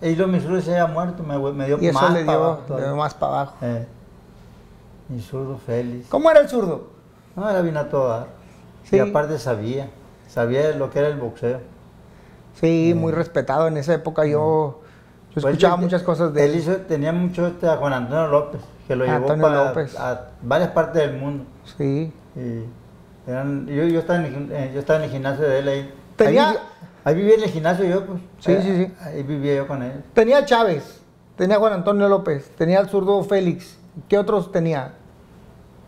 Speaker 2: Ah, Y lo mi zurdo se había muerto, me, me dio
Speaker 1: y eso
Speaker 2: más
Speaker 1: le dio,
Speaker 2: abajo
Speaker 1: le dio más para abajo.
Speaker 2: Eh, mi zurdo Félix.
Speaker 1: ¿Cómo era el zurdo?
Speaker 2: No, era bien a todo dar.
Speaker 1: Sí.
Speaker 2: Y aparte sabía, sabía lo que era el boxeo.
Speaker 1: Sí, muy respetado en esa época. Yo, yo
Speaker 2: Pues,
Speaker 1: escuchaba
Speaker 2: él-
Speaker 1: muchas cosas de
Speaker 2: él.
Speaker 1: él.
Speaker 2: hizo- tenía mucho este, a Juan Antonio López, que lo llevó
Speaker 1: Antonio
Speaker 2: para a varias partes del mundo.
Speaker 1: Sí.
Speaker 2: Y eran- yo, yo, estaba en eh, yo estaba en el gimnasio de él ahí.
Speaker 1: Tenía-
Speaker 2: Ahí, ahí vivía en el gimnasio yo, pues.
Speaker 1: Sí, sí, sí.
Speaker 2: Ahí vivía yo con él.
Speaker 1: Tenía Chávez, tenía Juan Antonio López, tenía el zurdo Félix. ¿Qué otros tenía?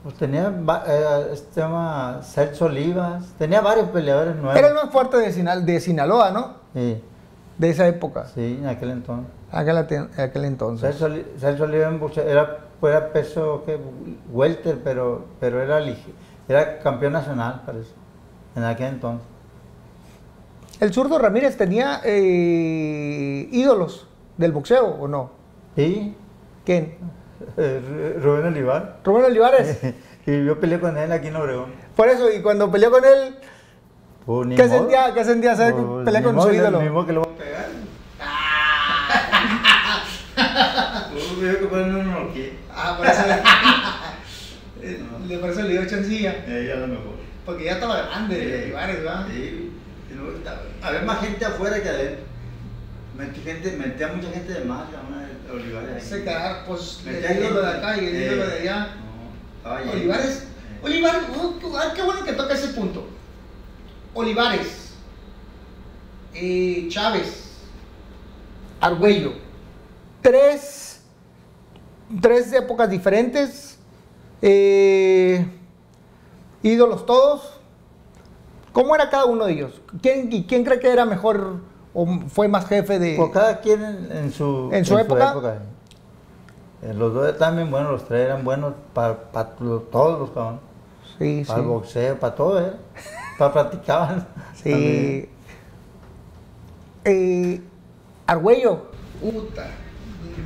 Speaker 2: Pues tenía, eh, este se llama Celso Olivas. Tenía varios peleadores nuevos.
Speaker 1: Era el más fuerte de, Sinal- de Sinaloa, ¿no?
Speaker 2: Sí,
Speaker 1: De esa época,
Speaker 2: sí, en aquel entonces.
Speaker 1: aquel, entonces.
Speaker 2: Oli- Celso Olivas era era peso, ¿qué? Welter, pero, pero era, era campeón nacional, parece, en aquel entonces.
Speaker 1: ¿El zurdo Ramírez tenía eh, ídolos del boxeo o no?
Speaker 2: Sí,
Speaker 1: ¿Quién?
Speaker 2: eh, Rubén Olivar.
Speaker 1: Rubén Olivares.
Speaker 2: y yo peleé con él aquí en Obregón.
Speaker 1: Por eso, y cuando peleó con él,
Speaker 2: Pues,
Speaker 1: ¿qué sentía, ¿qué sentía hacer
Speaker 2: Pues,
Speaker 1: pelear con
Speaker 2: modo,
Speaker 1: su ídolo?
Speaker 2: Modo que lo voy a pegar.
Speaker 1: Ah, por eso le, por eso le dio chancilla.
Speaker 2: Eh, a lo mejor.
Speaker 1: Porque ya estaba grande Olivares, ¿verdad?
Speaker 2: Sí, había más gente afuera que adentro. Metí gente, metía mucha gente de más, una de Olivares.
Speaker 1: Se quedaba, pues, el
Speaker 2: Metía
Speaker 1: ídolo de acá y el ídolo de allá.
Speaker 2: No.
Speaker 1: Olivares,
Speaker 2: Eh.
Speaker 1: Olivares, oh, qué- qué bueno que toca ese punto. Olivares, eh, Chávez, Argüello, tres, tres épocas diferentes, eh, ídolos todos. ¿Cómo era cada uno de ellos? ¿Quién, y quién cree que era mejor o fue más jefe de...?
Speaker 2: Pues cada quien en, en su,
Speaker 1: ¿En su época?
Speaker 2: Eh, Los dos también buenos, los tres eran buenos para todos los cabrón.
Speaker 1: Sí,
Speaker 2: Para el
Speaker 1: sí.
Speaker 2: boxeo, para todo, ¿eh? Para practicar.
Speaker 1: Sí. Eh, Argüello. Puta,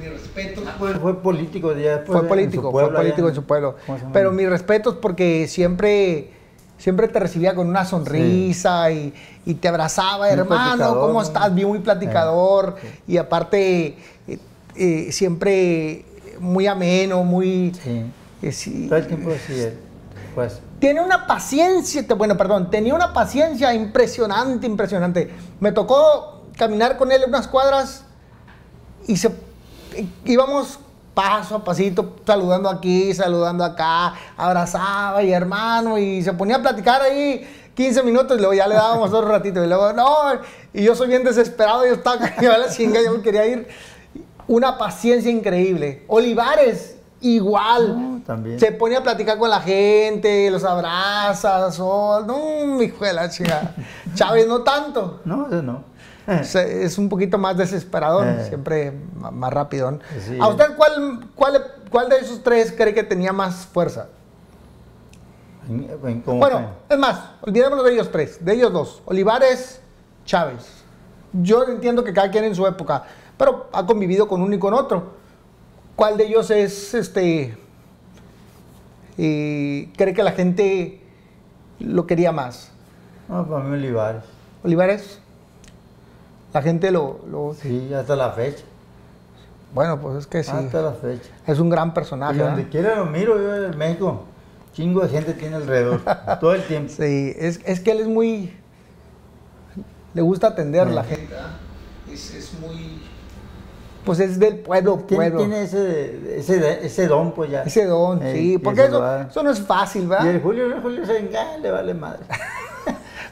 Speaker 1: mi respeto.
Speaker 2: Ah, pues, fue político ya después.
Speaker 1: Fue
Speaker 2: en
Speaker 1: político,
Speaker 2: su
Speaker 1: fue político en su pueblo. Pero mis respetos porque siempre, siempre te recibía con una sonrisa y, y te abrazaba,
Speaker 2: Muy
Speaker 1: hermano,
Speaker 2: platicador,
Speaker 1: ¿cómo estás? Bien, muy platicador.
Speaker 2: Eh,
Speaker 1: Y aparte, eh, eh, siempre muy ameno, muy...
Speaker 2: Sí. Todo el tiempo así. Pues.
Speaker 1: Tiene una paciencia, te- bueno, perdón, tenía una paciencia impresionante, impresionante. Me tocó caminar con él unas cuadras y se íbamos paso a pasito, saludando aquí, saludando acá, abrazaba y hermano, y se ponía a platicar ahí 15 minutos y luego ya le dábamos otro ratito. Y luego, no, y yo soy bien desesperado, yo estaba a la chinga, yo me quería ir. Una paciencia increíble. Olivares, igual.
Speaker 2: También.
Speaker 1: Se ponía a platicar con la gente, los abrazas, oh, no, hijo de la chica. Chávez no tanto.
Speaker 2: No, eso no.
Speaker 1: Se- Es un poquito más desesperador,
Speaker 2: Eh.
Speaker 1: siempre más rápido.
Speaker 2: Sí.
Speaker 1: ¿A usted cuál, cuál, cuál de esos tres cree que tenía más fuerza?
Speaker 2: En- en- ¿cómo
Speaker 1: Bueno, es más, olvidémonos de ellos tres, de ellos dos, Olivares, Chávez. Yo entiendo que cada quien en su época, pero ha convivido con uno y con otro. ¿Cuál de ellos es, este, y cree que la gente lo quería más?
Speaker 2: No, para mí Olivares.
Speaker 1: Olivares, la gente lo, lo-
Speaker 2: Sí, hasta la fecha.
Speaker 1: bueno, pues es que sí,
Speaker 2: Hasta la fecha.
Speaker 1: es un gran
Speaker 2: Y
Speaker 1: personaje.
Speaker 2: donde
Speaker 1: ¿verdad?
Speaker 2: quiera lo miro yo en México. Chingo de gente tiene alrededor. todo el tiempo.
Speaker 1: Sí, es, es que él es muy, le gusta atender a la gente. ¿verdad? Es, es muy, pues es del pueblo,
Speaker 2: Tiene,
Speaker 1: pueblo.
Speaker 2: tiene ese, ese, ese don, pues ya.
Speaker 1: Ese don,
Speaker 2: Eh,
Speaker 1: sí,
Speaker 2: y
Speaker 1: porque eso, eso no es fácil,
Speaker 2: Y
Speaker 1: ¿verdad?
Speaker 2: el Julio, el Julio se engaña, le vale madre.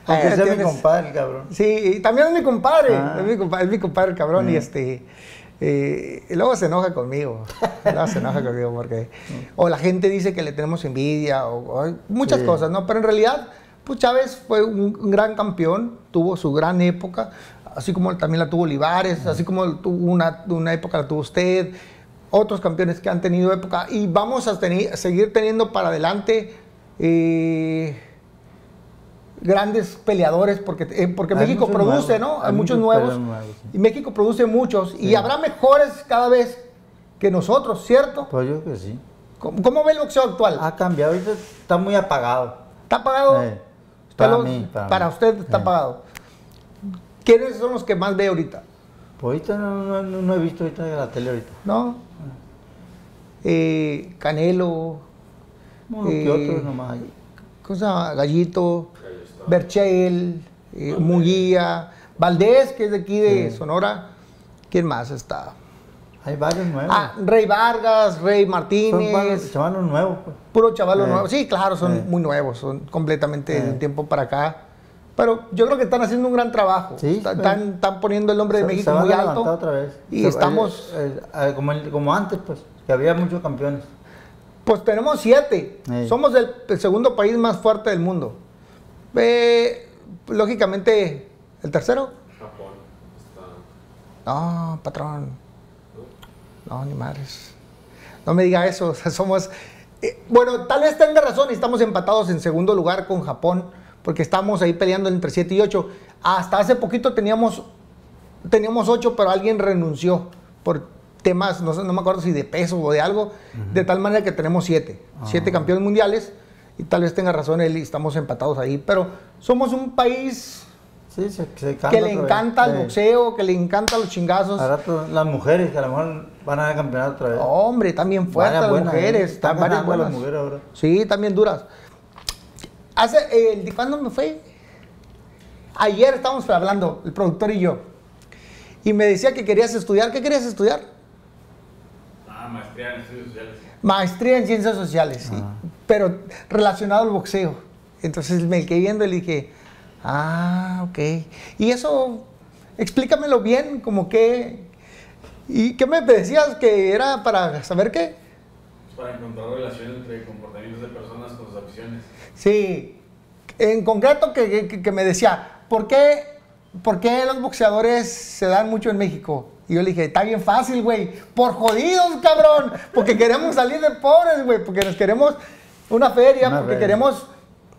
Speaker 2: Aunque sea mi compadre, el cabrón.
Speaker 1: Sí, y también es mi compadre,
Speaker 2: Ah.
Speaker 1: es, mi compadre es mi compadre cabrón, y
Speaker 2: Mm.
Speaker 1: este, eh, y luego se enoja conmigo, luego se enoja conmigo porque, o la gente dice que le tenemos envidia, o, o muchas
Speaker 2: Sí.
Speaker 1: cosas, ¿no? Pero en realidad, pues Chávez fue un, un gran campeón, tuvo su gran época, así como también la tuvo Olivares, así como tuvo una, una época la tuvo usted, otros campeones que han tenido época, y vamos a teni- seguir teniendo para adelante. eh, grandes peleadores porque, eh, porque
Speaker 2: Hay
Speaker 1: México produce,
Speaker 2: nuevos,
Speaker 1: ¿no? Hay,
Speaker 2: hay
Speaker 1: muchos
Speaker 2: muchos
Speaker 1: nuevos,
Speaker 2: peleadores nuevos, sí.
Speaker 1: y México produce muchos y habrá mejores cada vez que nosotros, ¿cierto?
Speaker 2: Pues yo que sí.
Speaker 1: ¿Cómo, cómo ve el boxeo actual?
Speaker 2: Ha cambiado, ahorita está muy apagado.
Speaker 1: ¿Está apagado?
Speaker 2: Eh, para mí, para
Speaker 1: usted está
Speaker 2: Eh.
Speaker 1: apagado. ¿Quiénes son los que más ve ahorita?
Speaker 2: Pues ahorita no, no, no- no he visto ahorita la tele ahorita.
Speaker 1: ¿No? Eh, Canelo,
Speaker 2: Uno
Speaker 1: Eh,
Speaker 2: que otro nomás ahí.
Speaker 1: ¿cómo se llama? Gallito, Berchel, eh, Munguía, Valdés, que es de aquí de
Speaker 2: Sí.
Speaker 1: Sonora. ¿Quién más está?
Speaker 2: Hay varios nuevos.
Speaker 1: Ah, Rey Vargas, Rey
Speaker 2: Son
Speaker 1: Martínez,
Speaker 2: varios chavalos nuevos, pues.
Speaker 1: puro chavalo
Speaker 2: Eh.
Speaker 1: nuevo. Sí, claro, son
Speaker 2: Eh.
Speaker 1: muy nuevos, son completamente de un tiempo para acá. Pero yo creo que están haciendo un gran trabajo.
Speaker 2: Sí,
Speaker 1: están, están poniendo el nombre de
Speaker 2: Se-
Speaker 1: México
Speaker 2: se
Speaker 1: muy alto.
Speaker 2: otra vez.
Speaker 1: Y
Speaker 2: Se-
Speaker 1: estamos,
Speaker 2: eh, eh, eh, como, el- como antes, pues, que había muchos campeones.
Speaker 1: pues tenemos siete. Somos el, el segundo país más fuerte del mundo. Eh, lógicamente, ¿el tercero?
Speaker 3: Japón está.
Speaker 1: No, patrón. No, ni madres. no me diga eso. O sea, somos. eh, bueno, tal vez tenga razón y estamos empatados en segundo lugar con Japón, porque estamos ahí peleando entre 7 y 8. Hasta hace poquito teníamos, teníamos 8, pero alguien renunció por temas, no, sé, no me acuerdo si de peso o de algo, de tal manera que tenemos 7. 7 campeones mundiales y tal vez tenga razón él y estamos empatados ahí. Pero somos un país
Speaker 2: Sí, se, se canta
Speaker 1: que le
Speaker 2: vez.
Speaker 1: encanta el boxeo, que le encantan los chingazos.
Speaker 2: Rato, las mujeres que a lo mejor van a ganar campeonato otra vez.
Speaker 1: Hombre, también fuertes las
Speaker 2: buenas,
Speaker 1: mujeres,
Speaker 2: ¿eh?
Speaker 1: están
Speaker 2: Están
Speaker 1: varias
Speaker 2: ganando las
Speaker 1: buenas.
Speaker 2: mujeres ahora.
Speaker 1: Sí, también duras. Hace, eh, el- ¿cuándo me fue? Ayer estábamos hablando, el productor y yo. Y me decía que querías estudiar. ¿Qué querías estudiar?
Speaker 3: Ah, maestría en estudios sociales.
Speaker 1: Maestría en ciencias sociales, sí,
Speaker 2: Ah.
Speaker 1: pero relacionado al boxeo. Entonces me quedé viendo y le dije, ah, ok. Y eso, explícamelo bien, como que... ¿Y qué me decías que era para saber qué?
Speaker 3: Para encontrar relación entre comportamientos de personas con sus aficiones.
Speaker 1: Sí, en concreto que, que- que me decía, ¿por qué, ¿por qué los boxeadores se dan mucho en México? Y yo le dije, está bien fácil, güey, por jodidos, cabrón, porque queremos salir de pobres, güey, porque nos queremos una feria,
Speaker 2: Una
Speaker 1: porque
Speaker 2: feria.
Speaker 1: queremos,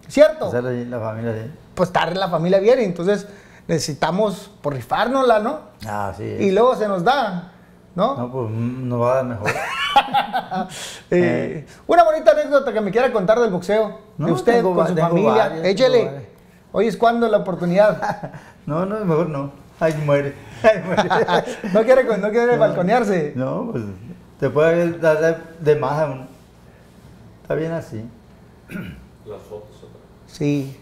Speaker 1: ¿cierto?
Speaker 2: Hacer la familia.
Speaker 1: Pues estar la familia bien, entonces necesitamos por rifárnosla, ¿no?
Speaker 2: Ah, sí.
Speaker 1: Y luego se nos da, ¿no?
Speaker 2: No, pues nos va a dar mejor.
Speaker 1: Eh, una bonita anécdota que me quiera contar del boxeo, de usted, con su familia,
Speaker 2: varias,
Speaker 1: échele. Hoy es cuando la oportunidad.
Speaker 2: no, no, mejor no. Ay, muere. Ay, muere.
Speaker 1: no quiere, no quiere balconearse.
Speaker 2: No, pues te puede dar de, de más a uno. Está bien así.
Speaker 3: Las fotos otra.
Speaker 1: Sí.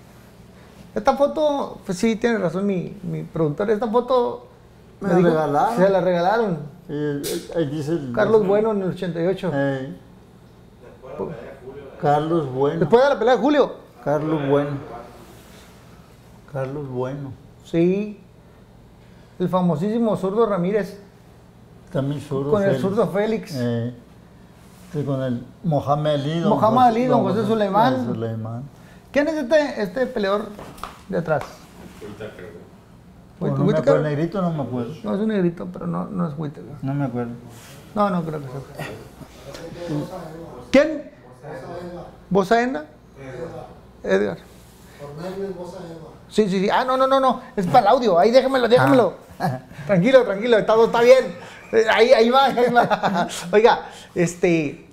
Speaker 1: Esta foto, pues sí, tiene razón mi, mi productor. Esta foto
Speaker 2: Me la regalaron.
Speaker 1: Se la regalaron.
Speaker 2: ahí dice el...
Speaker 1: Carlos Bueno en el 88.
Speaker 2: Eh. Carlos Bueno.
Speaker 1: Después de la pelea de Julio.
Speaker 2: Carlos Bueno. Carlos Bueno.
Speaker 1: Sí. El famosísimo zurdo Ramírez.
Speaker 2: También zurdo.
Speaker 1: Con el
Speaker 2: Félix.
Speaker 1: zurdo Félix.
Speaker 2: Eh, sí, con el Mohamed Ali. don
Speaker 1: Mohamed
Speaker 2: José-
Speaker 1: Ali, don José Suleimán.
Speaker 2: don Suleimán.
Speaker 1: ¿Quién es este, este peleador de atrás?
Speaker 2: Bueno, no me acuerdo, negrito no me acuerdo.
Speaker 1: No, es un negrito, pero no, no es Whittaker.
Speaker 2: No me acuerdo.
Speaker 1: No, no creo que sea. ¿Quién? ¿Bosaenda? Edgar. Sí, sí, sí. Ah, no, no, no, no. Es para el audio. Ahí déjamelo, déjamelo. Tranquilo, tranquilo. Todo está bien. Eh, Ahí, ahí va, ahí va. Oiga, este.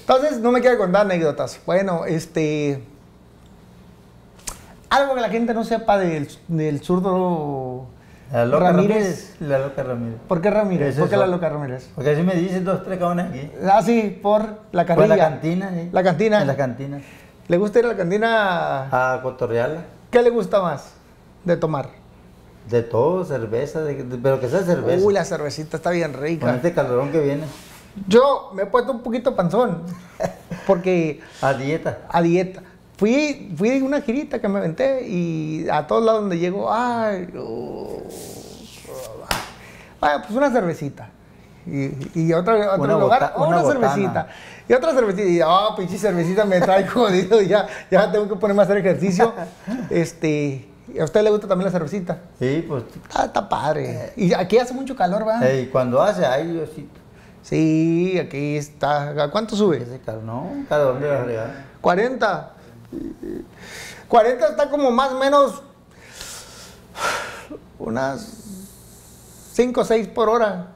Speaker 1: Entonces, no me quiero contar anécdotas. Bueno, este. Algo que la gente no sepa del, del zurdo
Speaker 2: La loca
Speaker 1: Ramírez.
Speaker 2: Ramírez. La loca Ramírez.
Speaker 1: ¿Por qué Ramírez? ¿Por qué la loca Ramírez?
Speaker 2: Porque así me dicen dos, tres cabrones aquí.
Speaker 1: Ah, sí, por la carrilla.
Speaker 2: la cantina, sí.
Speaker 1: La cantina.
Speaker 2: En la cantina.
Speaker 1: ¿Le gusta ir a la cantina?
Speaker 2: A cotorrearla.
Speaker 1: ¿Qué le gusta más de tomar?
Speaker 2: De todo, cerveza, de- de- pero que sea cerveza.
Speaker 1: Uy, la cervecita está bien
Speaker 2: Con
Speaker 1: rica.
Speaker 2: este calorón que viene.
Speaker 1: Yo me he puesto un poquito panzón porque
Speaker 2: A dieta.
Speaker 1: a dieta. Fui, fui de una girita que me aventé y a todos lados donde llego, ay, oh, ah, pues una cervecita. Y, y otro, otro
Speaker 2: Una
Speaker 1: lugar,
Speaker 2: bota-
Speaker 1: oh,
Speaker 2: una
Speaker 1: cervecita. Y otra cervecita. Y, oh, pinche cervecita me trae jodido. Ya, ya tengo que ponerme a hacer ejercicio. Este, ¿A usted le gusta también la cervecita?
Speaker 2: Sí, pues.
Speaker 1: Ah, está padre. Y aquí hace mucho calor, ¿va?
Speaker 2: eh, cuando hace, ay, yo sí.
Speaker 1: Sí, aquí está. ¿A cuánto sube?
Speaker 2: Calor, no, cada hombre va a regar.
Speaker 1: 40. 40 está como más o menos unas 5 o 6 por hora.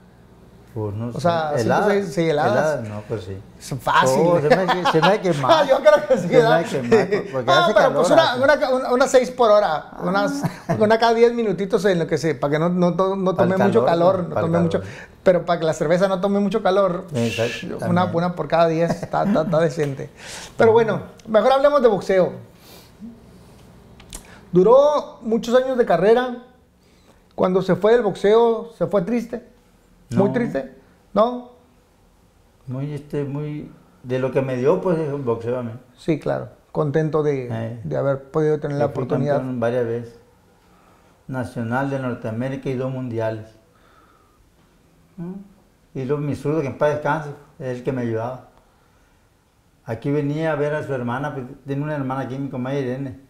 Speaker 2: Pues no
Speaker 1: O
Speaker 2: sé.
Speaker 1: sea, cinco,
Speaker 2: heladas.
Speaker 1: seis- sí, heladas.
Speaker 2: No, pues sí.
Speaker 1: Es fácil.
Speaker 2: Oh, se me se me quemado.
Speaker 1: Ah, yo creo que sí.
Speaker 2: Se me quemado, porque
Speaker 1: ah,
Speaker 2: hace
Speaker 1: pero
Speaker 2: calor,
Speaker 1: pues una, una, una, 6 por hora. Unas, una cada 10 minutitos en lo que se. Para que no, no, no tome
Speaker 2: el
Speaker 1: mucho
Speaker 2: calor,
Speaker 1: calor.
Speaker 2: ¿no?
Speaker 1: Tome mucho,
Speaker 2: calor.
Speaker 1: pero para que la cerveza no tome mucho calor.
Speaker 2: Exacto,
Speaker 1: Una, una por cada 10 está, está, está decente. Pero bueno, mejor hablemos de boxeo. Duró muchos años de carrera. Cuando se fue del boxeo, se fue triste. Muy triste. ¿No?
Speaker 2: Muy, este, muy. De lo que me dio, pues, el boxeo a mí.
Speaker 1: Sí, claro. Contento de,
Speaker 2: Eh.
Speaker 1: de haber podido tener la
Speaker 2: Yo
Speaker 1: oportunidad.
Speaker 2: varias veces. Nacional de Norteamérica y dos mundiales. ¿Mm? Y luego mi zurdo, que en paz descanse, es el que me ayudaba. Aquí venía a ver a su hermana, pues, tiene una hermana aquí, mi comadre Irene.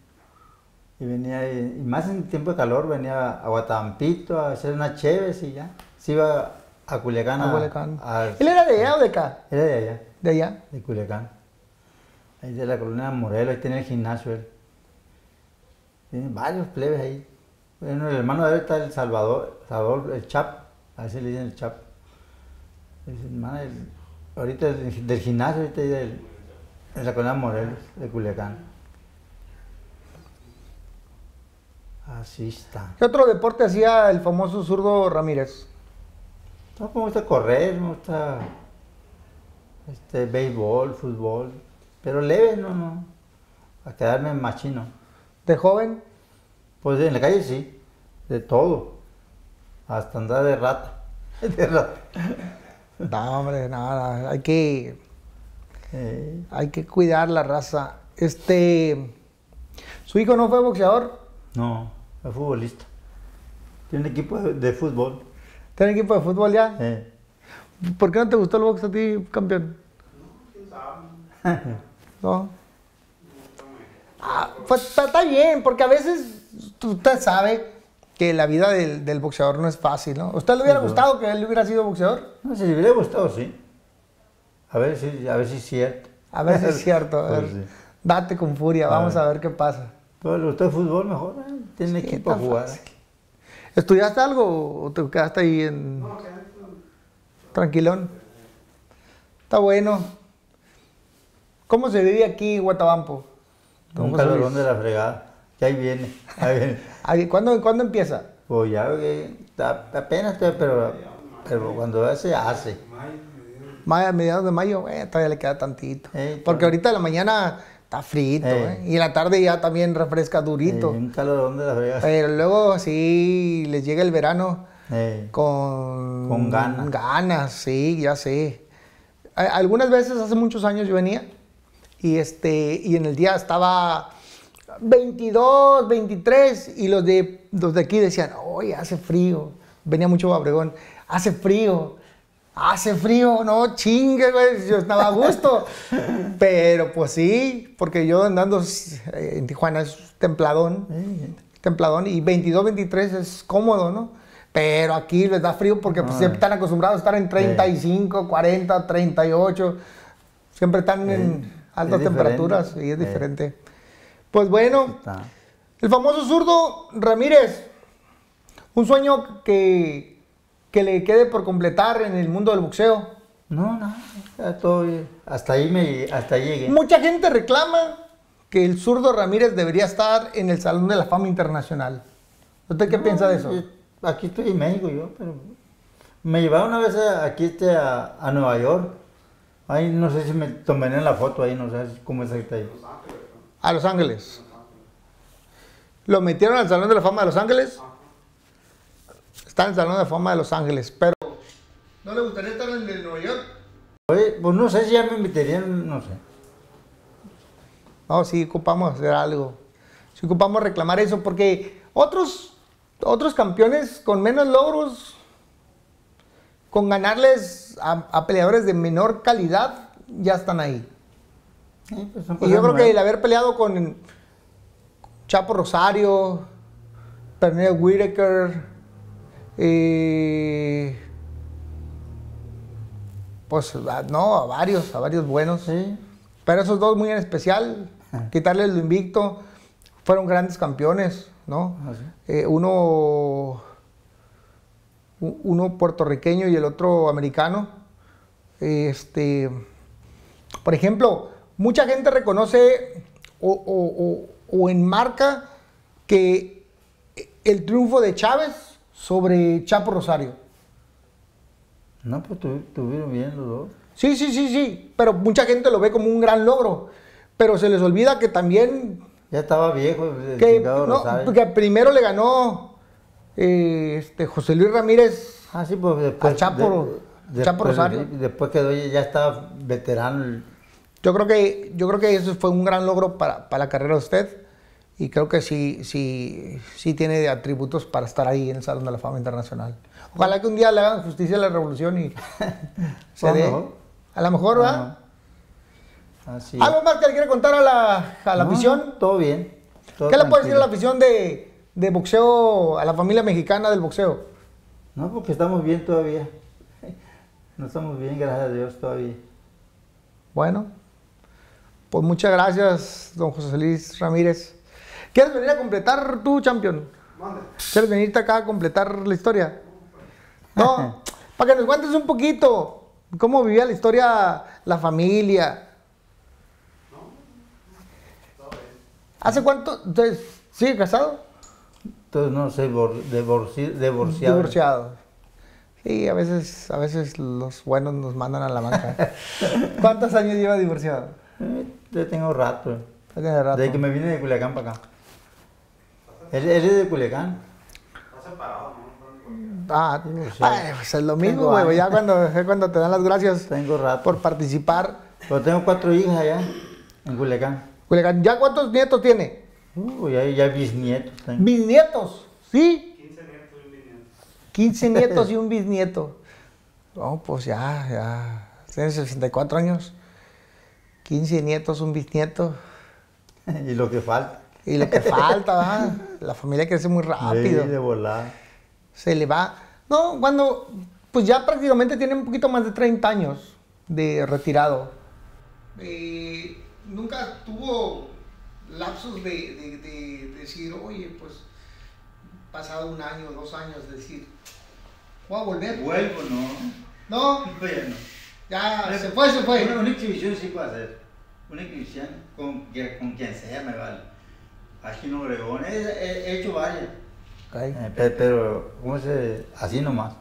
Speaker 2: Y venía, y y más en tiempo de calor, venía a Guatampito a hacer unas cheves y ya. Se iba a Culiacán.
Speaker 1: A Culiacán.
Speaker 2: a-
Speaker 1: ¿Él era de allá o de acá?
Speaker 2: era de allá,
Speaker 1: De allá.
Speaker 2: de Culiacán. Ahí de la colonia Morelos, ahí tiene el gimnasio él. Tiene varios plebes ahí. Bueno, el hermano de él está el Salvador, Salvador, el Chap, a ese le dicen el Chap. Es el hermano del- ahorita del, del gimnasio, ahorita ahí del, en la colonia Morelos, de Culiacán. Así está.
Speaker 1: ¿Qué otro deporte hacía el famoso zurdo Ramírez?
Speaker 2: No, me gusta correr, me gusta este, béisbol, fútbol, pero leve, no, no. A quedarme machino.
Speaker 1: De joven,
Speaker 2: Pues en la calle sí, de todo. Hasta andar de rata. De rata.
Speaker 1: no, hombre, nada, hay que,
Speaker 2: Eh,
Speaker 1: hay que cuidar la raza. Este, ¿su hijo no fue boxeador?
Speaker 2: no, es futbolista. Tiene un equipo de, de fútbol.
Speaker 1: ¿Tiene equipo de fútbol ya?
Speaker 2: Eh,
Speaker 1: ¿Por qué no te gustó el box a ti, campeón? No. Ah, pues está, bien, porque a veces usted sabe que la vida del, del boxeador no es fácil, ¿no? ¿Usted le hubiera gustado que él hubiera sido boxeador?
Speaker 2: No, si le hubiera gustado, sí. A ver si, a ver si es cierto.
Speaker 1: A ver si es cierto. A ver,
Speaker 2: Pues sí.
Speaker 1: Date con furia,
Speaker 2: A
Speaker 1: vamos
Speaker 2: ver.
Speaker 1: a ver qué pasa.
Speaker 2: Pero le gustó el fútbol mejor, eh, tiene
Speaker 1: Sí,
Speaker 2: equipo a jugar.
Speaker 1: fácil. ¿Estudiaste algo o te quedaste ahí en... Tranquilón. Está bueno. ¿Cómo se vive aquí en Guatabampo?
Speaker 2: Un calorón de la fregada. Que ahí viene, ahí viene.
Speaker 1: Ahí, ¿Cuándo, ¿Cuándo empieza?
Speaker 2: Pues ya está- apenas pero, pero cuando hace, hace.
Speaker 1: Ma- mediados de mayo, eh, todavía le queda tantito.
Speaker 2: Eh,
Speaker 1: Porque ahorita en la mañana está frito,
Speaker 2: Eh.
Speaker 1: eh, y en la tarde ya también refresca durito.
Speaker 2: Eh, un calorón de la fregada.
Speaker 1: Pero luego sí les llega el verano
Speaker 2: Eh,
Speaker 1: con,
Speaker 2: Con ganas.
Speaker 1: ganas, sí, ya sé. Algunas veces hace muchos años yo venía y este y en el día estaba 22, 23 y los de los de aquí decían, "Oye, hace frío." Venía mucho a Obregón, "Hace frío." Hace frío, no chingue, güey. Yo estaba a gusto. Pero pues sí, porque yo andando eh, en Tijuana es templadón templadón y 22, 23 es cómodo, ¿no? Pero aquí les da frío porque pues,
Speaker 2: Ah.
Speaker 1: siempre están acostumbrados a estar en 35, 40, 38. Siempre están en altas
Speaker 2: es
Speaker 1: temperaturas y es diferente. Pues bueno, el famoso zurdo Ramírez, un sueño que, que le quede por completar en el mundo del boxeo.
Speaker 2: No, no, está todo bien. Hasta ahí, me, hasta ahí llegué.
Speaker 1: Mucha gente reclama que el zurdo Ramírez debería estar en el Salón de la Fama Internacional. ¿Usted qué piensa de eso?
Speaker 2: Eh, Aquí estoy en México yo, pero me llevaron una vez a- aquí este, a, a Nueva York. Ahí no sé si me tomarían la foto ahí, no sé cómo es ahorita ahí.
Speaker 1: A Los Ángeles. Lo metieron al Salón de la Fama de Los Ángeles. Está en el Salón de la Fama de Los Ángeles, pero... ¿No le gustaría estar en el de Nueva York?
Speaker 2: Oye, pues no sé si ya me invitarían, no sé.
Speaker 1: No, sí ocupamos hacer algo. Sí ocupamos reclamar eso porque otros, otros campeones con menos logros, con ganarles a, a peleadores de menor calidad, ya están ahí.
Speaker 2: Sí, pues
Speaker 1: Y yo creo que el haber peleado con Chapo Rosario, Pernell Whitaker, eh, pues no, a varios, a varios buenos.
Speaker 2: Sí,
Speaker 1: Pero esos dos muy en especial, quitarles lo invicto, fueron grandes campeones, ¿no?
Speaker 2: Ah.
Speaker 1: Eh, uno, uno puertorriqueño y el otro americano. Este, por ejemplo, mucha gente reconoce o, o- o- o enmarca que el triunfo de Chávez sobre Chapo Rosario.
Speaker 2: no, pues tu- tuvieron bien los dos.
Speaker 1: Sí, sí, sí, sí, pero mucha gente lo ve como un gran logro, pero se les olvida que también
Speaker 2: Ya estaba viejo el
Speaker 1: que, no, que primero le ganó eh, este, José Luis Ramírez
Speaker 2: Ah, sí, pues después.
Speaker 1: Al Chapo- Chapo
Speaker 2: después-
Speaker 1: Rosario.
Speaker 2: Después quedó, ya estaba veterano.
Speaker 1: Yo creo que, yo creo que eso fue un gran logro para, para la carrera de usted y creo que sí, sí, sí tiene atributos para estar ahí en el Salón de la Fama Internacional. Ojalá que un día le hagan justicia a la revolución y se dé. A lo mejor.
Speaker 2: Así.
Speaker 1: ¿Algo más que le quiere contar a la, a la
Speaker 2: No,
Speaker 1: afición?
Speaker 2: Todo bien. todo
Speaker 1: ¿Qué le puede decir a la afición de, de boxeo, a la familia mexicana del boxeo?
Speaker 2: No, porque estamos bien todavía. No estamos bien, gracias a Dios todavía.
Speaker 1: Bueno, pues muchas gracias, don José Luis Ramírez. ¿Quieres venir a completar tú, champion? ¿Quieres venirte acá a completar la historia? No, para que nos cuentes un poquito cómo vivía la historia la familia. ¿Hace cuánto? Entonces, ¿Sigue casado?
Speaker 2: Entonces, no sé, divorci- divorciado.
Speaker 1: Divorciado. Sí, a veces, a veces los buenos nos mandan a la banca. ¿Cuántos años lleva divorciado?
Speaker 2: Eh, yo tengo rato.
Speaker 1: Tiene rato.
Speaker 2: Desde que me vine de Culiacán para acá. ¿Él, él es de Culiacán?
Speaker 1: Ah,
Speaker 2: Sí.
Speaker 1: ay, pues es lo mismo, güey. Ya cuando, es cuando te dan las gracias
Speaker 2: Tengo rato.
Speaker 1: por participar.
Speaker 2: Pero tengo cuatro hijas allá, en Culiacán.
Speaker 1: Culiacán, ¿Ya cuántos nietos tiene?
Speaker 2: Uh, ya, ya bisnietos tengo.
Speaker 1: Bisnietos, ¿sí? 15 nietos y un bisnieto. No, pues ya, ya. Tiene 64 años. 15 nietos, un bisnieto.
Speaker 2: y lo que falta.
Speaker 1: Y lo que falta, ¿verdad? La familia crece muy rápido.
Speaker 2: Sí, de volada.
Speaker 1: Se le va. No, cuando. Pues ya prácticamente tiene un poquito más de 30 años de retirado. Eh, nunca tuvo lapsos de, de- de decir, oye, pues pasado un año, dos años, decir, voy a volver.
Speaker 2: Vuelvo, no.
Speaker 1: No, ya se fue, se fue.
Speaker 2: Una, una exhibición sí puedo hacer. Una exhibición con, con quien sea me vale. Aquí en Obregón. He, he- he hecho varias. Eh, pe- pero, ¿cómo se...? Así nomás.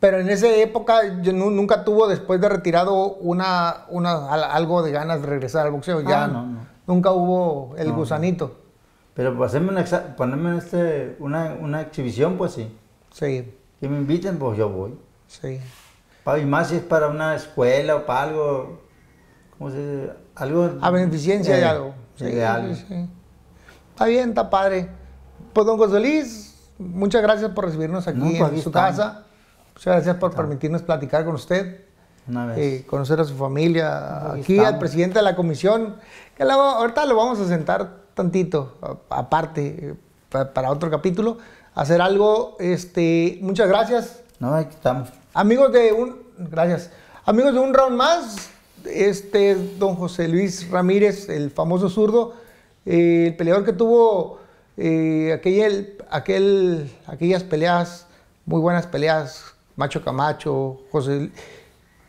Speaker 1: Pero en esa época yo nu- nunca tuvo después de retirado una, una al- algo de ganas de regresar al boxeo. Ya
Speaker 2: Ah, no, no.
Speaker 1: nunca hubo el
Speaker 2: No,
Speaker 1: gusanito.
Speaker 2: Pero para hacerme una, ponerme en este, una, una exhibición, pues sí.
Speaker 1: Sí,
Speaker 2: Que me inviten, pues yo voy.
Speaker 1: sí.
Speaker 2: Y más si es para una escuela o para algo... ¿Cómo se dice? Algo...
Speaker 1: A beneficencia de
Speaker 2: eh,
Speaker 1: algo.
Speaker 2: sí, algo.
Speaker 1: sí, sí. Está bien, está padre. Pues don Luis, muchas gracias por recibirnos aquí
Speaker 2: No, pues,
Speaker 1: en su
Speaker 2: estamos.
Speaker 1: casa. Muchas gracias por permitirnos platicar con usted.
Speaker 2: Una vez.
Speaker 1: eh, conocer a su familia,
Speaker 2: Aquí
Speaker 1: aquí al
Speaker 2: estamos.
Speaker 1: presidente de la comisión, que luego, ahorita lo vamos a sentar tantito, aparte, pa- para otro capítulo, hacer algo, este, muchas gracias,
Speaker 2: No, aquí estamos.
Speaker 1: amigos de un, gracias, amigos de un round más, este es don José Luis Ramírez, el famoso zurdo, eh, el peleador que tuvo eh, aquel, aquel, aquellas peleas, muy buenas peleas, Macho Camacho, José,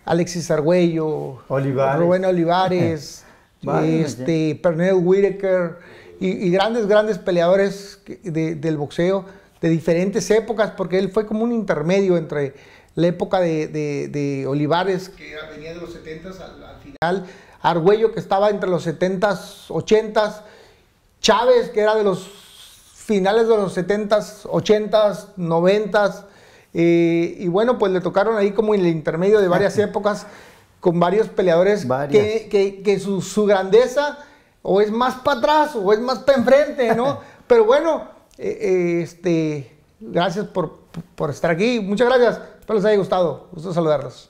Speaker 1: Alexis Argüello,
Speaker 2: Olivares.
Speaker 1: Rubén Olivares,
Speaker 2: Válgame,
Speaker 1: este, Pernell Whitaker y, y grandes, grandes peleadores de- del boxeo de diferentes épocas, porque él fue como un intermedio entre la época de, de- de Olivares, que venía de los 70s al, al final, Argüello, que estaba entre los 70s, 80s, Chávez, que era de los finales de los 70s, 80s, 90s. eh, y bueno, pues le tocaron ahí como en el intermedio de varias épocas con varios peleadores
Speaker 2: Varias.
Speaker 1: que, que- que su, su grandeza o es más para atrás o es más para enfrente, ¿no? Pero bueno, eh, eh, este, gracias por, por estar aquí. Muchas gracias. Espero les haya gustado. Gusto saludarlos.